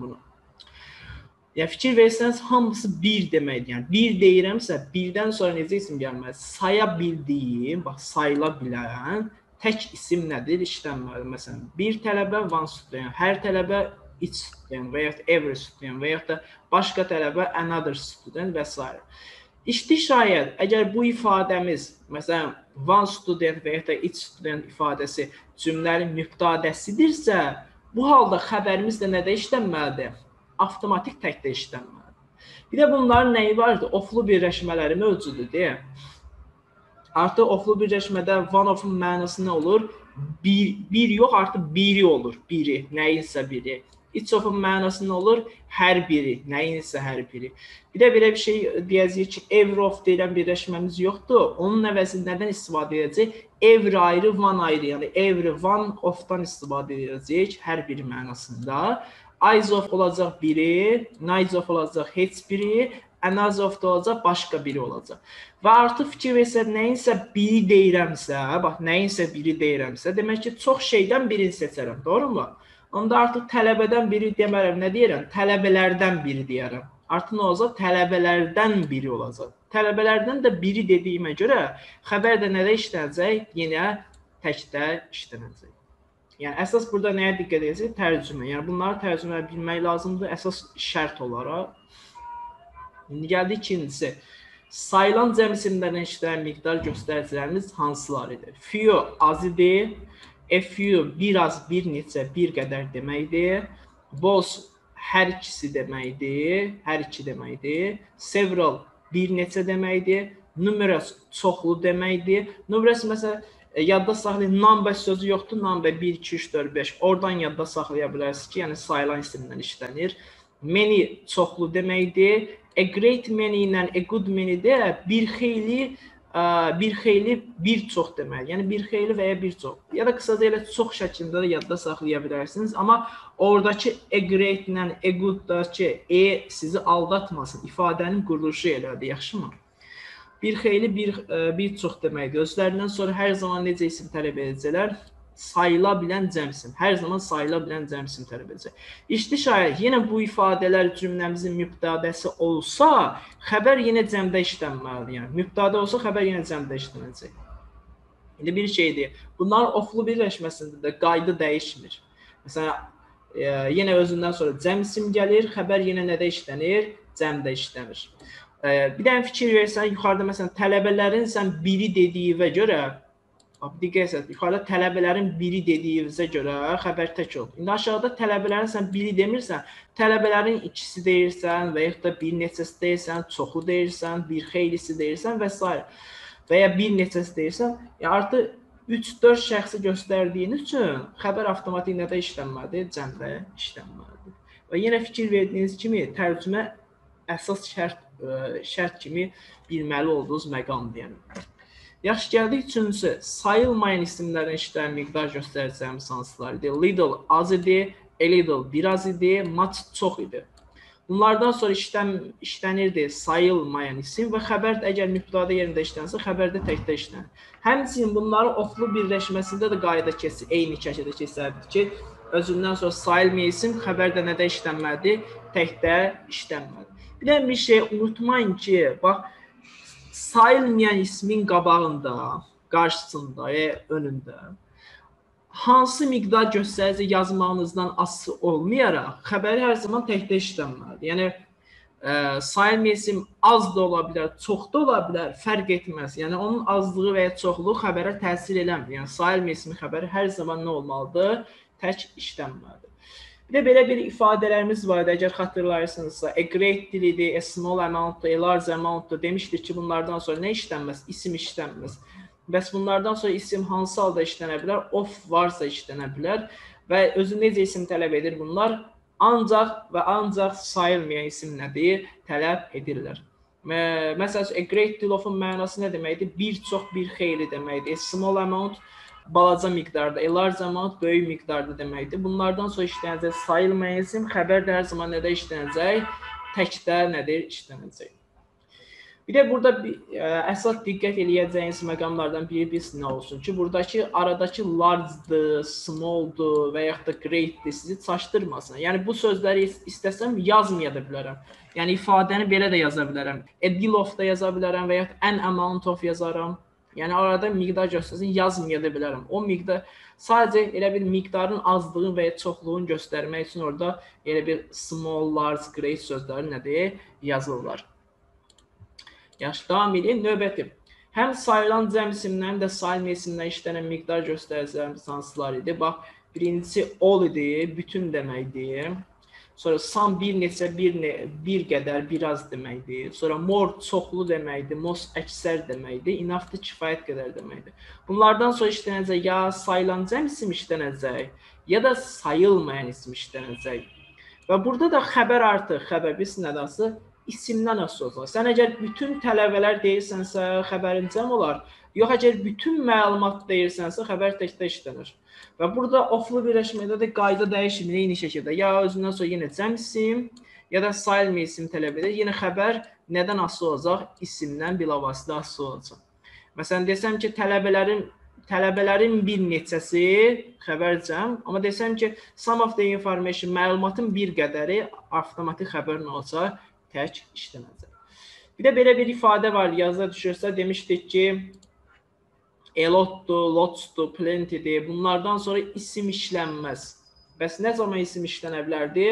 bunu. Yəni fikir versəniz hamısı 1 deməkdir. Yəni 1 deyirəmsə, 1-dən sonra necə isim gəlməz? Saya bildiyim, bax sayıla bilən tək isim nədir? İşlənməli. Məsələn, bir tələbə one student, hər tələbə each student və ya every student və ya da başqa tələbə another student və s. İşti şayət əgər bu ifadəmiz, məsələn, one student və ya da each student ifadəsi cümlənin mübtədəsidirsə, bu halda xəbərimiz də nədə işlənməlidir? Avtomatik təkdə işlənməlidir. Bir də bunların nəyi vardır? Oflu birləşmələri mövcuddur, deyə. Artıq oflu birləşmədə one of-un mənası nə olur? Bir, bir yox, artıq biri olur. Biri, nəyinsə biri. Each of-un mənası nə olur? Hər biri, nəyinsə hər biri. Bir də belə bir şey deyəcəyik ki, every of deyilən birləşməmiz yoxdur. Onun əvəzində nədən istifadə edəcəyik? Every ayrı, one ayrı, yəni every one of-dan istifadə edəcəyik hər biri mənasında. Eyes of olacaq biri, nice of olacaq heç biri, another of da olacaq başqa biri olacaq. Və artıq fikir versək, nəyinsə biri deyirəmsə, bax nəyinsə biri deyirəmsə, demək ki, çox şeydən birini seçərəm, doğrumu? Onda artıq tələbədən biri demərəm, nə deyirəm? Tələbələrdən biri deyərəm. Artıq nə olacaq? Tələbələrdən biri olacaq. Tələbələrdən də biri dediyimə görə xəbər də nədə işlənəcək? Yenə təkdə işlənəcək. Yəni əsas burada nəyə diqqət edəcək? Tərcümə. Yəni bunları tərcümə bilmək lazımdır əsas şərt olaraq. İndi gəldik ikincisi. Sayılan cəm isimlərdən işlənən miqdar göstəricilərimiz hansılarıdır? Few az idi, A few biraz, bir neçə, bir qədər deməkdir. Both hər ikisi deməkdir, hər iki deməkdir. Several bir neçə deməkdir. Numerous çoxlu deməkdir. Numerous məsələn e, yadda saxlayın, number sözü yoxdur. Number 1 2 3 4 5. Oradan yadda saxlaya bilərsiniz ki, yəni sayılan isimdən işlənir. Many çoxlu deməkdir. A great many ilə a good many də bir xeyli bir xeyli bir çox demək. Yəni bir xeyli və ya bir çox. Ya da qısaca elə çox şəklində də yadda saxlaya bilərsiniz. Amma oradakı a great ilə a good-dakı e sizi aldatmasın. İfadənin quruluşu elədir, yaxşımı? Bir xeyli bir bir çox deməkdir. Özlərindən sonra hər zaman necə isim tələb edəcəklər? sayıla bilən cəmsim. Hər zaman sayıla bilən cəmsim tələb edəcək. İşti şayət yenə bu ifadələr cümləmizin mübtədəsi olsa, xəbər yenə cəmdə işlənməlidir. Yəni mübtədə olsa xəbər yenə cəmdə işlənəcək. İndi bir şeydir. Bunlar oflu birləşməsində də qayda dəyişmir. Məsələn, e, yenə özündən sonra cəmsim gəlir, xəbər yenə nədə işlənir? Cəmdə işlənir. E, bir dənə fikir versən, yuxarıda məsələn tələbələrin sən biri dediyinə görə Diqqət et, yuxarıda tələbələrin biri dediyinizə görə xəbər tək olub. İndi aşağıda tələbələrin sən biri demirsən, tələbələrin ikisi deyirsən və ya da bir neçəsi deyirsən, çoxu deyirsən, bir xeylisi deyirsən və s. və ya bir neçəsi deyirsən, yəni artıq 3-4 şəxsi göstərdiyin üçün xəbər avtomatik nədə işlənməlidir? Cəmdə işlənməlidir. Və yenə fikir verdiyiniz kimi tərcümə əsas şərt şərt kimi bilməli olduğunuz məqamdır. Yəni Yaxşı gəldik üçüncüsü. Sayılmayan isimlərin işləyən miqdar göstərəcəyimiz hansılardır? Little az idi, a little biraz idi, much çox idi. Bunlardan sonra işləm işlənirdi sayılmayan isim və xəbər əgər mübtəda yerində işlənsə, xəbərdə təkdə işlənir. Həmçinin bunların oflu birləşməsində də qayda keçir, eyni şəkildə keçərdir ki, özündən sonra sayılmayan isim xəbərdə nədə işlənməlidir? Təkdə işlənməlidir. Bir də bir şey unutmayın ki, bax sayılmayan ismin qabağında, qarşısında, e, önündə hansı miqdar göstərici yazmağınızdan asılı olmayaraq xəbəri hər zaman təkdə işlənməlidir. Yəni ə, e, sayılmayan isim az da ola bilər, çox da ola bilər, fərq etməz. Yəni onun azlığı və ya çoxluğu xəbərə təsir eləmir. Yəni sayılmayan ismin xəbəri hər zaman nə olmalıdır? Tək işlənməlidir. Bir də belə bir ifadələrimiz var idi. Əgər xatırlayırsınızsa, a great deal idi, a small amount, a large amount demişdik ki, bunlardan sonra nə işlənməz? İsim işlənməz. Bəs bunlardan sonra isim hansı halda işlənə bilər? Of varsa işlənə bilər və özü necə isim tələb edir bunlar? Ancaq və ancaq sayılmayan isim nədir? Tələb edirlər. Məsələn, a great deal of-un mənası nə deməkdir? Bir çox, bir xeyli deməkdir. A small amount balaca miqdarda, a large amount böyük miqdarda deməkdir. Bunlardan sonra işlənəcək sayılmayan isim xəbər də hər zaman nədə işlənəcək? Təkdə nədir işlənəcək. Bir də burada bir, ə, əsas diqqət eləyəcəyiniz məqamlardan biri biz nə olsun ki, buradakı aradakı large-dır, small-dur və yaxud da great-dir sizi çaşdırmasın. Yəni bu sözləri istəsəm yazmaya da bilərəm. Yəni ifadəni belə də yaza bilərəm. A deal of da yaza bilərəm və yaxud an amount of yazaram. Yəni arada miqdar göstərsin, yazmaya da bilərəm. O miqdar sadəcə elə bir miqdarın azlığını və ya çoxluğunu göstərmək üçün orada elə bir small, large, great sözləri nədir? yazırlar. Davam edin. Növbəti. Həm sayılan cəm isimdən, həm də sayılma isimdən işlənən miqdar göstəricilərimiz hansılar idi? Bax, birincisi all idi, bütün deməkdir. Sonra some bir neçə, bir ne, bir qədər, biraz deməkdir. Sonra more çoxlu deməkdir, most əksər deməkdir, enoughdır kifayət qədər deməkdir. Bunlardan sonra işlənəcək ya sayılan cəm isim işlənəcək, ya da sayılmayan isim işlənəcək. Və burada da xəbər artıq, xəbər biz nədənsə isimdən asılı olacaq. Sən əgər bütün tələbələr deyirsənsə, xəbərin cəm olar. Yox, əgər bütün məlumat deyirsənsə, xəbər təkdə işlənir. Və burada oflu birləşmədə də qayda dəyişmir eyni şəkildə. Ya özündən sonra yenə cəm isim, ya da sayılmı isim tələb edir. Yenə xəbər nədən asılı olacaq? İsimdən bilavasitə asılı olacaq. Məsələn desəm ki, tələbələrin tələbələrin bir neçəsi xəbər cəm, amma desəm ki, some of the information məlumatın bir qədəri avtomatik xəbər nə olacaq? Tək işlənəcək. Bir də belə bir ifadə var, yazıda düşürsə demişdik ki, elotdur, lotsdur, plentydir. Bunlardan sonra isim işlənməz. Bəs nə zaman isim işlənə bilərdi?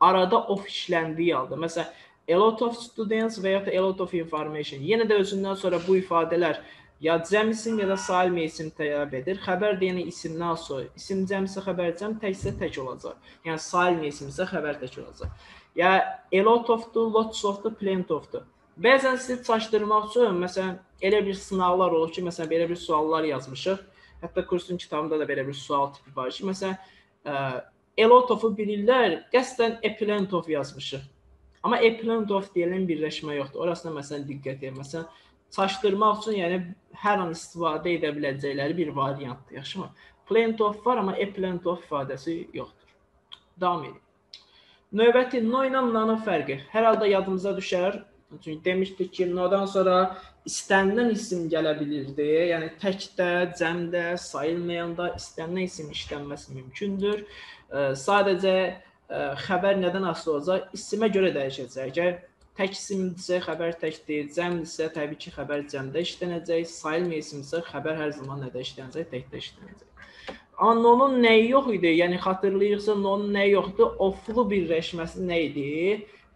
Arada of işləndiyi halda. Məsələn, a lot of students və ya da a lot of information. Yenə də özündən sonra bu ifadələr ya cəm isim ya da salmi isim tələb edir. Xəbər deyəni isimdən sonra, isim cəmsə xəbər cəm, təksə tək olacaq. Yəni salmi isimsə xəbər tək olacaq. Ya a lot of-dur, lots of-dur, plenty of-dur. Bəzən sizi çaşdırmaq üçün, məsələn, elə bir sınaqlar olur ki, məsələn, belə bir suallar yazmışıq. Hətta kursun kitabında da belə bir sual tipi var ki, məsələn, a lot of-u bilirlər, qəsdən a plenty of yazmışıq. Amma a plenty of deyilən birləşmə yoxdur. Orasına məsələn diqqət edin. Məsələn, çaşdırmaq üçün, yəni hər an istifadə edə biləcəkləri bir variantdır, yaxşımı? Plenty of var, amma a plenty of ifadəsi yoxdur. Davam edin. Növbəti no ilə nanın fərqi. Hər halda yadımıza düşər. Çünki demişdik ki, nodan sonra istənilən isim gələ bilirdi. Yəni təkdə, cəmdə, sayılmayanda istənilən isim işlənməsi mümkündür. Sadəcə xəbər nədən asılı olacaq? İsimə görə dəyişəcək. Əgər tək isimdirsə xəbər təkdir, cəmdirsə təbii ki, xəbər cəmdə işlənəcək, sayılmayan isimsə xəbər hər zaman nədə işlənəcək? Təkdə işlənəcək. Amma nonun nəyi yox idi? Yəni xatırlayırsa nonun nəyi yoxdur? Oflu birləşməsi nə idi?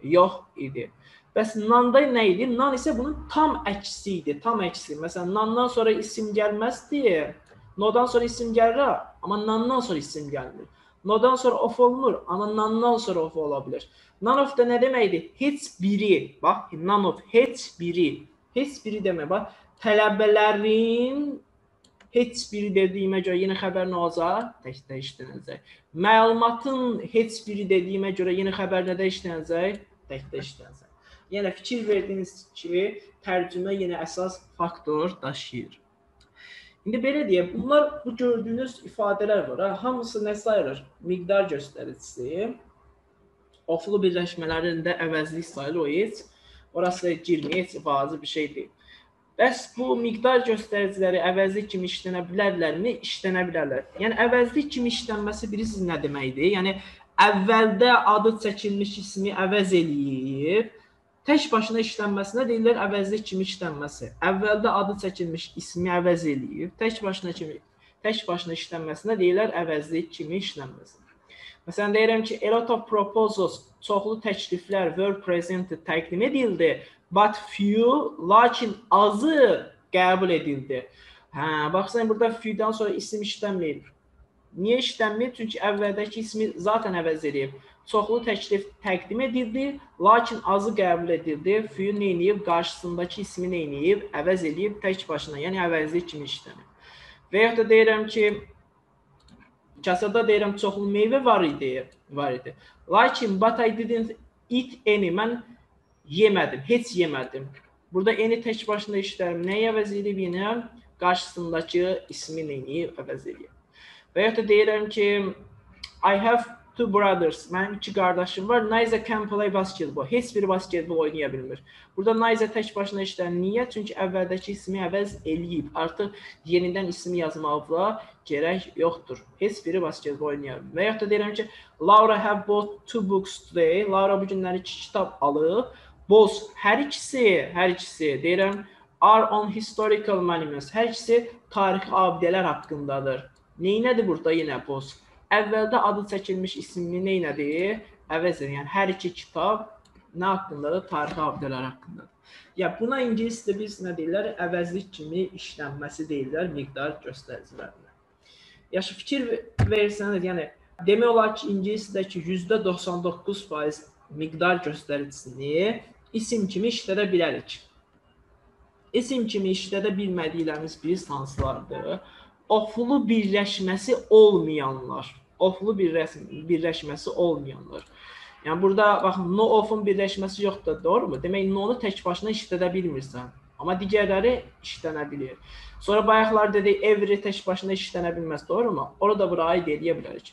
Yox idi. Bəs nanda nə idi? Nan isə bunun tam əksi idi. Tam əksi. Məsələn, nandan sonra isim gəlməzdi. Nodan sonra isim gəlir, amma nandan sonra isim gəlmir. Nodan sonra of olmur, amma nandan sonra of ola bilər. None of da nə deməkdir? Heç biri. Bax, none of heç biri. Heç biri demək. Bax, tələbələrin heç biri dediyimə görə yenə xəbər nə olacaq? Təkdə işlənəcək. Məlumatın heç biri dediyimə görə yenə xəbər nədə işlənəcək? Təkdə işlənəcək. Yəni fikir verdiyiniz kimi tərcümə yenə əsas faktor daşıyır. İndi belə deyək, bunlar bu gördüyünüz ifadələr var. Ha, hamısı nə sayılır? Miqdar göstəricisi. Oflu birləşmələrin də əvəzlik sayılır o heç. Orası girməyəcək, vacib bir şey deyil. Bəs bu miqdar göstəriciləri əvəzlik kimi işlənə bilərlərmi? İşlənə bilərlər. Yəni əvəzlik kimi işlənməsi bilirsiniz nə deməkdir? Yəni əvvəldə adı çəkilmiş ismi əvəz eləyib, tək başına işlənməsinə deyirlər əvəzlik kimi işlənməsi. Əvvəldə adı çəkilmiş ismi əvəz eləyib, tək başına kimi tək başına işlənməsinə deyirlər əvəzlik kimi işlənməsi. Məsələn deyirəm ki, a lot of proposals, çoxlu təkliflər presented təqdim edildi but few lakin azı qəbul edildi. Hə, baxsan burada few-dan sonra isim işlənmir. Niyə işlənmir? Çünki əvvəldəki ismi zaten əvəz edib. Çoxlu təklif təqdim edildi, lakin azı qəbul edildi. Few nə edib? Qarşısındakı ismi nə edib? Əvəz edib tək başına, yəni əvəzlik kimi işlənir. Və ya da deyirəm ki, kasada deyirəm çoxlu meyvə var idi, var idi. Lakin but I didn't eat any. Mən yemədim, heç yemədim. Burada eni tək başına işlərim. Nəyə əvəz edib yenə? Qarşısındakı ismi nəyi əvəz edib. Və ya da deyirəm ki I have two brothers. Mənim iki qardaşım var. Neither can play basketball. Heç biri basketbol oynaya bilmir. Burada neither tək başına işləyir. Niyə? Çünki əvvəldəki ismi əvəz eləyib. Artıq yenidən ismi yazmaqla gərək yoxdur. Heç biri basketbol oynaya bilmir. Və ya da deyirəm ki, Laura have bought two books today. Laura bu günləri iki kitab alıb. Both hər ikisi, hər ikisi deyirəm are on historical monuments. Hər ikisi tarixi abidələr haqqındadır. Neynədir burada yenə both? Əvvəldə adı çəkilmiş ismini neynədir? Əvəz edir. Yəni hər iki kitab nə haqqındadır? Tarixi abidələr haqqındadır. Ya buna ingiliscə biz nə deyirlər? Əvəzlik kimi işlənməsi deyirlər miqdar göstəricilərinə. Yaxşı fikir versəniz, yəni demək olar ki, ingiliscədəki %99% miqdar göstəricisini isim kimi işlədə bilərik. İsim kimi işlədə bilmədiklərimiz biz hansılardır? Oflu birləşməsi olmayanlar. Oflu birləşməsi olmayanlar. Yəni burada baxın, no ofun birləşməsi yoxdur, doğrumu? Demək no-nu tək başına işlədə bilmirsən. Amma digərləri işlənə bilir. Sonra bayaqlar dedik, every tək başına işlənə bilməz, doğrumu? Orada bura aid edə bilərik.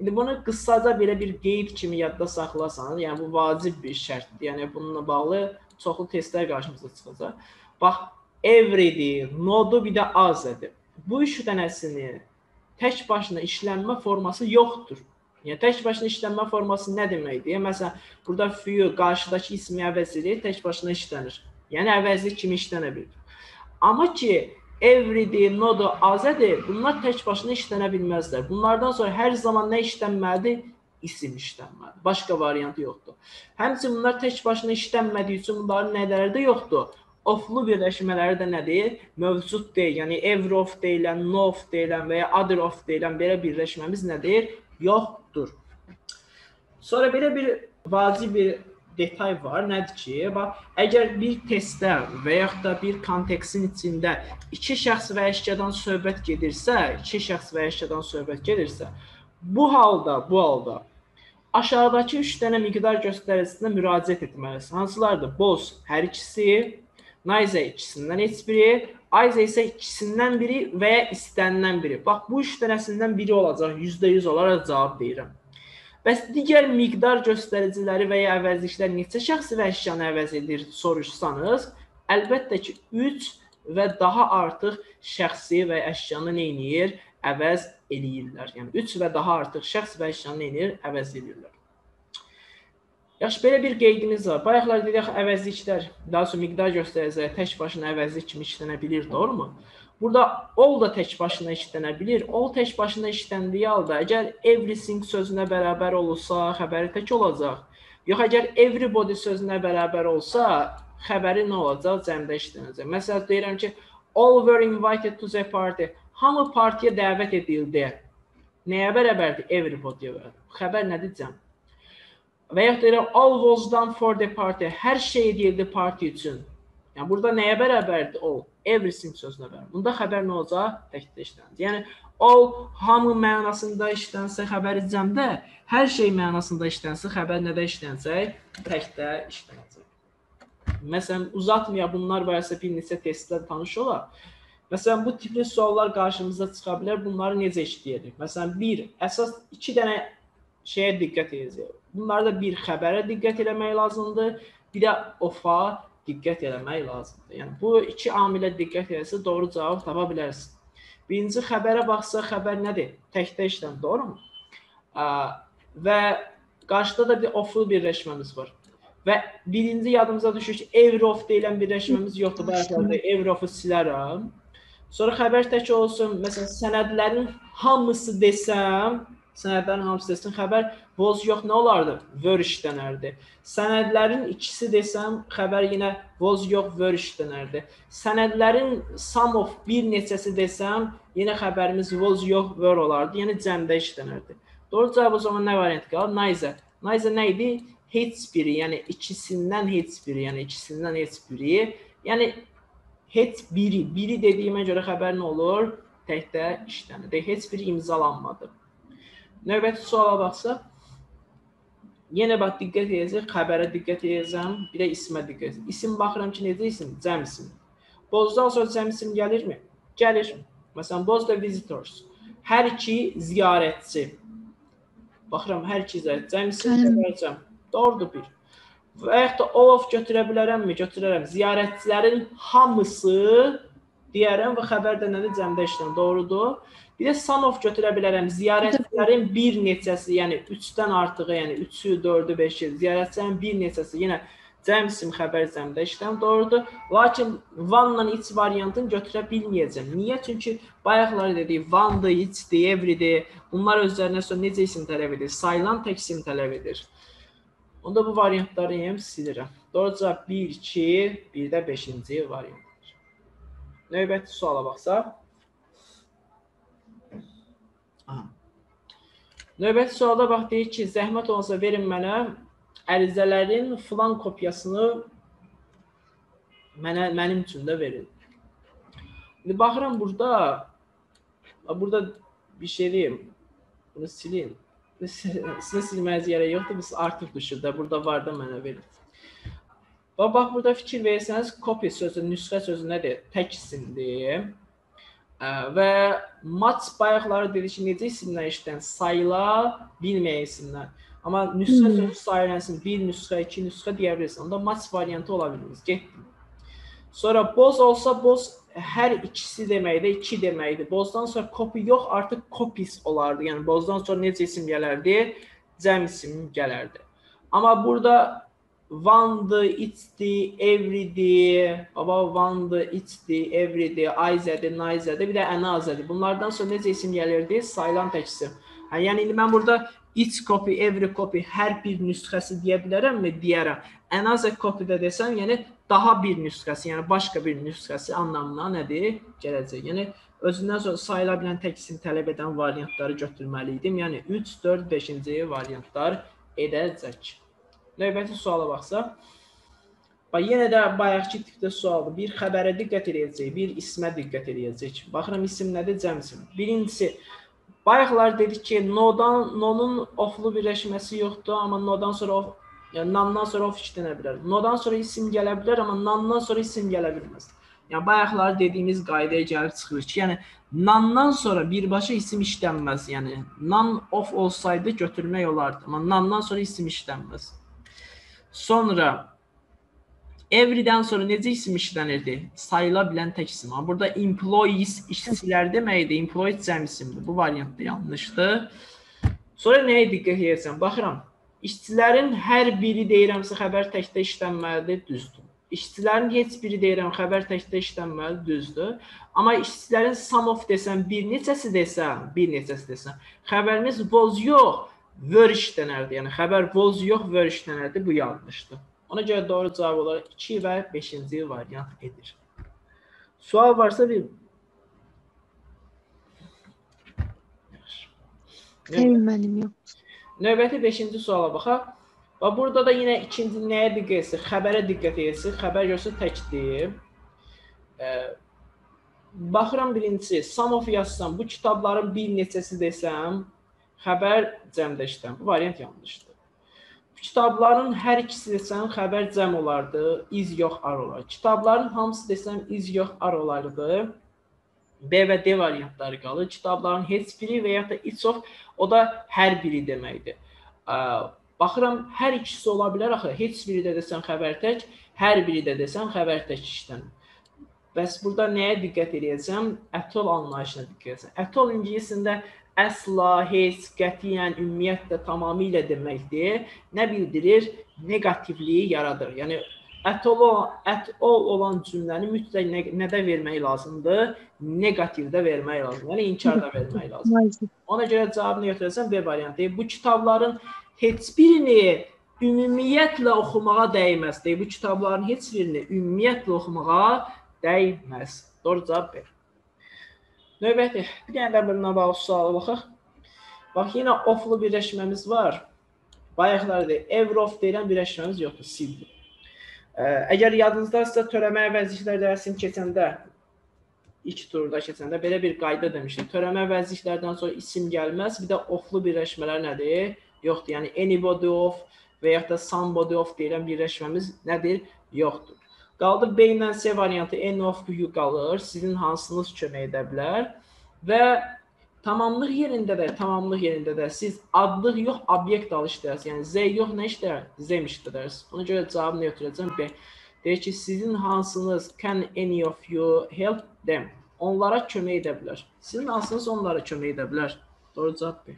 İndi bunu qısaca belə bir qeyd kimi yadda saxlasanız, yəni bu vacib bir şərtdir. Yəni bununla bağlı çoxlu testlər qarşımıza çıxacaq. Bax, everydir, nodu bir də azədir. Bu üç dənəsini tək başına işlənmə forması yoxdur. Yəni tək başına işlənmə forması nə deməkdir? Məsələn, burada few qarşıdakı ismi əvəz edir, tək başına işlənir. Yəni əvəzlik kimi işlənə bilir. Amma ki, everyday, nodo, azədir, bunlar tək başına işlənə bilməzlər. Bunlardan sonra hər zaman nə işlənməlidir? İsim işlənməlidir. Başqa variantı yoxdur. Həmçinin bunlar tək başına işlənmədiyi üçün bunların nələri də yoxdur? Oflu birləşmələri də nədir? Mövcud deyil. Yəni every of deyilən, no of deyilən və ya other of deyilən belə birləşməmiz nədir? Yoxdur. Sonra belə bir vacib bir detay var. Nədir ki, bax, əgər bir testdə və yaxud da bir kontekstin içində iki şəxs və əşyadan söhbət gedirsə, iki şəxs və əşyadan söhbət gedirsə, bu halda, bu halda aşağıdakı 3 dənə miqdar göstəricisine müraciət etməlisən. Hansılardır? Both hər ikisi, Neither ikisindən heç biri, Either isə ikisindən biri və ya istənilən biri. Bax bu üç dənəsindən biri olacaq. %100 olaraq cavab deyirəm. Bəs digər miqdar göstəriciləri və ya əvəzliklər neçə şəxsi və əşyanı əvəz edir soruşsanız, əlbəttə ki 3 və daha artıq şəxsi və əşyanı nə edir? Əvəz eləyirlər. Yəni 3 və daha artıq şəxs və əşyanı nə edir? Əvəz edirlər. Yaxşı, belə bir qeydimiz var. Bayaqlar dedik əvəzliklər, daha sonra miqdar göstəriciləri tək başına əvəzlik kimi işlənə bilir, doğrumu? Burada all da tək başına işlənə bilir. All tək başına işləndiyi halda əgər everything sözünə bərabər olursa, xəbəri tək olacaq. Yox, əgər everybody sözünə bərabər olsa, xəbəri nə olacaq? Cəmdə işlənəcək. Məsələn, deyirəm ki, all were invited to the party. Hamı partiyə dəvət edildi. Nəyə bərabərdir? Everybody-yə. Xəbər nədir cəm? Və yaxud deyirəm all was done for the party. Hər şey edildi parti üçün. Yəni burada nəyə bərabərdir? All. Everything sözünə bərabər. Bunda xəbər nə olacaq? Təkdə işlənəcək. Yəni all hamı mənasında işlənsə xəbər cəmdə, hər şey mənasında işlənsə xəbər nədə işlənəcək? Təkdə işlənəcək. Məsələn, uzatmaya bunlar barədə bir neçə testlər tanış olaq. Məsələn, bu tipli suallar qarşımıza çıxa bilər. Bunları necə işləyirik? Məsələn, bir, əsas 2 dənə şeyə diqqət edəcəyik. Bunlarda bir xəbərə diqqət eləmək lazımdır, bir də ofa diqqət eləmək lazımdır. Yəni bu iki amilə diqqət etsə doğru cavab tapa bilərsən. Birinci xəbərə baxsa, xəbər nədir? Təkdə işləm, doğrumu? Və qarşıda da bir oflu birləşməmiz var. Və birinci yadımıza düşür ki, Evrof deyilən birləşməmiz yoxdur. Bayaqlarda Evrofu silərəm. Sonra xəbər tək olsun. Məsələn, sənədlərin hamısı desəm, sənədlərin hamısı xəbər voz yox nə olardı? Were işlənərdi. Sənədlərin ikisi desəm, xəbər yenə voz yox were işlənərdi. Sənədlərin sum of bir neçəsi desəm, yenə xəbərimiz was yox were olardı. Yəni cəmdə işlənərdi. Doğru cavab o zaman nə variant qalır? Neither. Neither nə idi? Heç biri, yəni ikisindən heç biri, yəni ikisindən heç biri. Yəni heç biri, biri dediyimə görə xəbər nə olur? Təkdə işlənir. Heç biri imzalanmadı. Növbəti suala baxsaq, yenə bax diqqət edəcək, xəbərə diqqət edəcəm, bir də ismə diqqət edəcəm. İsim baxıram ki, necə isim? Cəm isim. Bozdan sonra cəm isim gəlirmi? Gəlir. Məsələn, boz da visitors. Hər iki ziyarətçi. Baxıram hər iki izah cəmsin verəcəm. Doğrudur bir. Və yaxud da of götürə bilərəmmi? Götürərəm. Ziyarətçilərin hamısı deyərəm və xəbər də nədir? Cəmdə işləm. Doğrudur. Bir də son of götürə bilərəm. Ziyarətçilərin bir neçəsi, yəni 3-dən artığı, yəni 3-ü, 4-ü, 5-i, ziyarətçilərin bir neçəsi yenə cəm isim xəbər cəmdə işləm doğrudur. Lakin vanla iç variantını götürə bilməyəcəm. Niyə? Çünki bayaqlar dedik, vandı, içdi, evridir. Bunlar özlərinə sonra necə isim tələb edir? Sayılan tək isim tələb edir. Onda bu variantları yem silirəm. Doğru cavab 1, 2, bir də 5-ci variantdır. Növbəti suala baxsaq. Növbəti sualda bax deyir ki, zəhmət olsa verin mənə ərizələrin filan kopyasını mənə mənim üçün də verin. İndi baxıram burada burada bir şey deyim. Bunu silin. Sizə silməyə yerə yoxdur. Biz artıq düşür də. Burada var da mənə verin. Və bax burada fikir versəniz, copy sözü, nüsxə sözü nədir? Tək isimdir. Və mat bayaqları dedik ki, necə isimlər işlən? Sayıla bilməyən isimlər. Amma nüsxə hmm. sözü sayılsın, bir nüsxə, iki nüsxə deyə bilirsən. Onda mat variantı ola bilməz. Getdim. Sonra boz olsa boz hər ikisi deməkdir, iki deməkdir. Bozdan sonra copy yox, artıq copies olardı. Yəni bozdan sonra necə isim gələrdi? Cəm isim gələrdi. Amma burada Vandı, içdi, evridir, baba vandı, içdi, evridir, ayzədir, nayzədir, bir də ənazədir. Bunlardan sonra necə isim gəlirdi? Sayılan tək isim. Hə, yəni indi mən burada iç copy, every copy hər bir nüsxəsi deyə bilərəmmi? Deyərəm. Ənazə copy-də desəm, yəni daha bir nüsxəsi, yəni başqa bir nüsxəsi anlamına nədir? Gələcək. Yəni özündən sonra sayıla bilən tək isim tələb edən variantları götürməli idim. Yəni 3, 4, 5-ci variantlar edəcək. Növbəti suala baxsaq. Bax, yenə də bayaqki tipdə sualdır. Bir xəbərə diqqət edəcək, bir ismə diqqət edəcək. Baxıram isim nədir, cəm isim. Birincisi, bayaqlar dedik ki, no-dan, no-nun oflu birləşməsi yoxdur, amma no-dan sonra of, yəni nandan sonra of işlənə bilər. No-dan sonra isim gələ bilər, amma nandan sonra isim gələ bilməz. Yəni bayaqlar dediyimiz qaydaya gəlib çıxır ki, yəni nandan sonra birbaşa isim işlənməz. Yəni nan of olsaydı götürmək olardı, amma nandan sonra isim işlənməz. Sonra every'dən sonra necə isim işlənirdi? Sayıla bilən tək isim. Burada employees işçilər deməkdir. Employee cəm isimdir. Bu variant da yanlışdır. Sonra nəyə diqqət edirsən? Baxıram. İşçilərin hər biri deyirəmsə xəbər təkdə işlənməlidir, düzdür. İşçilərin heç biri deyirəm xəbər təkdə işlənməli, düzdür. Amma işçilərin sum of desəm, bir neçəsi desəm, bir neçəsi desəm, xəbərimiz was yox, were işlənərdi. Yəni xəbər was yox, were işlənərdi. Bu yanlışdır. Ona görə doğru cavab olaraq 2 və 5-ci variant edir. Sual varsa bir Xeyr, mənim yox. Növbəti 5-ci suala baxaq. Və burada da yenə ikinci nəyə diqqət etsək? Xəbərə diqqət etsək. Xəbər görsə təkdir. E, baxıram birincisi, sum of yazsam, bu kitabların bir neçəsi desəm, xəbər cəmdə işləm. Bu variant yanlışdır. Bu kitabların hər ikisi desəm xəbər cəm olardı, iz yox ar olar. Kitabların hamısı desəm iz yox ar olardı. B və D variantları qalır. Kitabların heç biri və ya da each of o da hər biri deməkdir. Baxıram, hər ikisi ola bilər axı. Heç biri də desən xəbər tək, hər biri də desən xəbər tək işlənir. Bəs burada nəyə diqqət edəcəm? Ətol anlayışına diqqət edəcəm. Ətol ingiliscəsində əsla, heç, qətiyyən, ümumiyyətlə, tamamilə deməkdir. Nə bildirir? Neqativliyi yaradır. Yəni ət olan, ət ol olan cümləni mütləq nə, nədə vermək lazımdır? Neqativdə vermək lazımdır. Yəni inkarda vermək lazımdır. Ona görə cavabını götürəsən B variantı. Bu kitabların heç birini ümumiyyətlə oxumağa dəyməz. Deyir, bu kitabların heç birini ümumiyyətlə oxumağa dəyməz. Doğru cavab B. Növbəti, bir dənə də bununla bağlı suala baxaq. Bax, yenə oflu birləşməmiz var. Bayaqlarda Evrof deyilən birləşməmiz yoxdur, sildi. Əgər yadınızdadsa, törəmə vəzifələr dərsini keçəndə, ilk turda keçəndə belə bir qayda demişdik. Törəmə vəzifələrdən sonra isim gəlməz, bir də oflu birləşmələr nədir? Yoxdur. Yəni anybody of və ya da somebody of deyilən birləşməmiz nədir? Yoxdur. Qaldı B ilə C variantı N of Q qalır. Sizin hansınız kömək edə bilər? Və tamamlıq yerində də, tamamlıq yerində də siz adlıq yox, obyekt al işləyərsiniz. Yəni Z yox nə işləyər? Z işlədərsiniz. Ona görə cavabı nə götürəcəm? B. Deyir ki, sizin hansınız can any of you help them? Onlara kömək edə bilər. Sizin hansınız onlara kömək edə bilər? Doğru cavab B.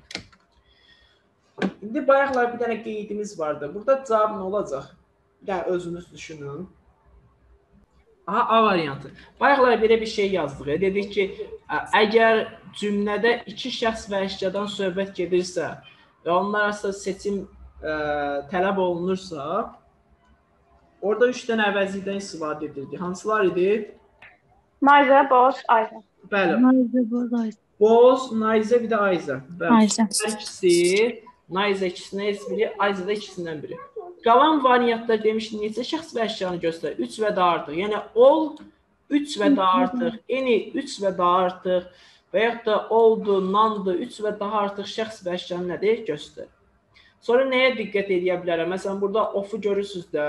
İndi bayaqlar bir dənə qeydimiz vardı. Burada cavab nə olacaq? Bir dənə özünüz düşünün. Aha, A variantı. Bayaqlar belə bir şey yazdıq. ya. Dedik ki, əgər cümlədə iki şəxs və əşyadan söhbət gedirsə və onlar arasında seçim ə, tələb olunursa, orada 3 dənə əvəzlikdən istifadə edildi. Hansılar idi? Mayza, Boz, Ayza. Bəli. Nayza Boz. Boz, Nayza, bir də Ayza. Bəli. Ayza. İkisi Nayza ikisindən biri, Ayza da ikisindən biri. Qalan variantlar demişdim neçə şəxs və əşyanı göstərir? 3 və daha artıq. Yəni ol 3 və daha artıq, any 3 və daha artıq və yaxud da oldu, nandı 3 və daha artıq şəxs və əşyanı nədir? Göstərir. Sonra nəyə diqqət edə bilərəm? Məsələn, burada of-u görürsüz də,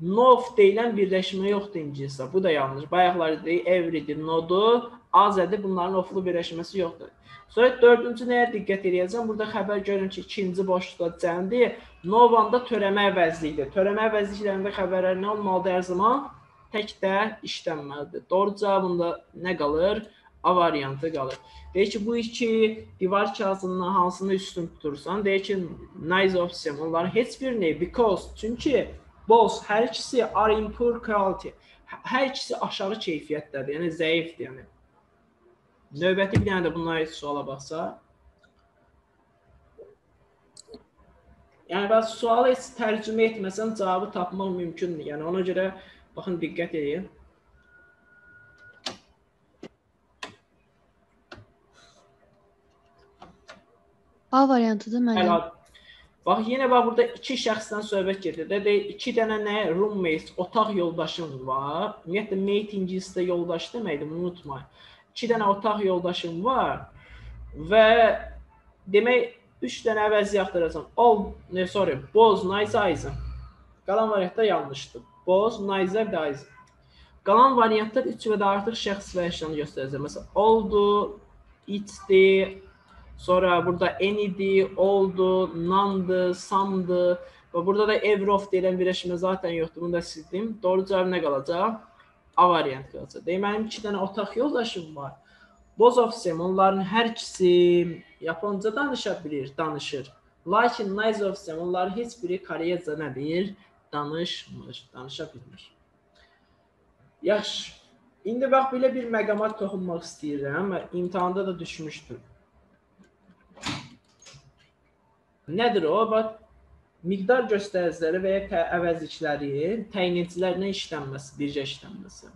no of deyilən birləşmə yoxdur ingiliscə. Bu da yanlış. Bayaqlar dedik everydir, no-dur, azədir. Bunların oflu birləşməsi yoxdur. Sonra dördüncü nəyə diqqət edəcəm? Burada xəbər görün ki, ikinci boşluqda cəmdir. Novanda törəmə əvəzliyidir. Törəmə əvəzliklərində xəbərlər nə olmalıdır hər zaman? Tək də işlənməlidir. Doğru cavabında nə qalır? A variantı qalır. Deyir ki, bu iki divar kağızından hansını üstün tutursan? Deyir ki, nice them. Onların heç birini because çünki both hər ikisi are in poor quality. Hər ikisi aşağı keyfiyyətdədir. Yəni zəifdir, yəni. Növbəti bir dənə də bununla aid suala baxsa. Yəni bəs sualı heç tərcümə etməsən cavabı tapmaq mümkündür. Yəni ona görə baxın diqqət edin. A variantıdır müəllim. Əla. Bax yenə bax burada iki şəxsdən söhbət gedir. Də deyir, iki dənə nə roommate, otaq yoldaşım var. Ümumiyyətlə mate ingiliscə yoldaş deməkdir, bunu unutmayın. İki dənə otaq yoldaşım var və demək 3 dənə əvəzi yaxdıracam. All, ne sorry, boz, nice, eyes. Qalan variantda yanlışdır. Boz, nice, də eyes. Qalan variantlar 3 və daha artıq şəxs və əşyanı göstərəcək. Məsələn, oldu, itdi, Sonra burada any'di, oldu, nandı, samdı və burada da evrof deyilən birləşmə zaten yoxdur. Bunu da sildim. Doğru cavab nə qalacaq? A variant qalacaq. Demək mənim 2 dənə otaq yoldaşım var. Them onların hər ikisi Yaponca danışa bilir, danışır. Lakin them onların heç biri Koreyaca nə bilir? Danışmır, danışa bilmir. Yaxşı. İndi bax belə bir məqama toxunmaq istəyirəm. İmtahanda da düşmüşdür. Nədir o? Bax, miqdar göstəriciləri və ya əvəzliklərin təyin edicilərlə işlənməsi, birgə işlənməsi.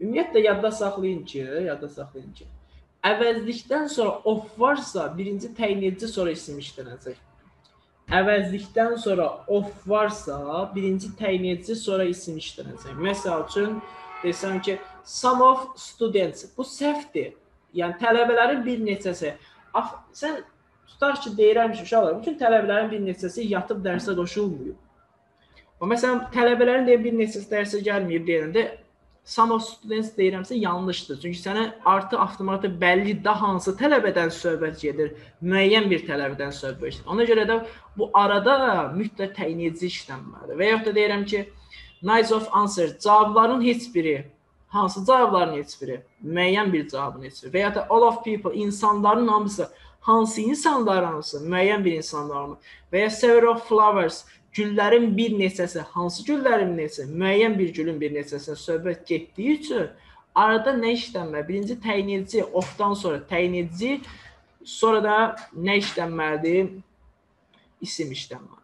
Ümumiyyətlə yadda saxlayın ki, yadda saxlayın ki, əvəzlikdən sonra of varsa, birinci təyin edici sonra isim işlənəcək. Əvəzlikdən sonra of varsa, birinci təyin edici sonra isim işlənəcək. Məsəl üçün desəm ki, some of students bu səhvdir. Yəni tələbələrin bir neçəsi. Af, sən tutar ki, deyirəm ki, uşaqlar, bütün tələbələrin bir neçəsi yatıb dərsə qoşulmuyub. Və məsələn, tələbələrin də bir neçəsi dərsə gəlməyib deyəndə some of students deyirəmsə yanlışdır. Çünki sənə artı avtomatik bəlli də hansı tələbədən söhbət gedir, müəyyən bir tələbədən söhbət gedir. Ona görə də bu arada mütləq təyin edici işlənməlidir. Və yaxud da deyirəm ki, nice of answer cavabların heç biri hansı cavabların heç biri müəyyən bir cavabın heç biri və ya da all of people insanların hamısı hansı insanlar hansı müəyyən bir insanlar mı və ya several flowers güllərin bir neçəsi hansı güllərin neçəsi müəyyən bir gülün bir neçəsinə söhbət getdiyi üçün arada nə işlənməli? Birinci təyin edici of-dan sonra təyin edici sonra da nə işlənməlidir? İsim işlənməlidir.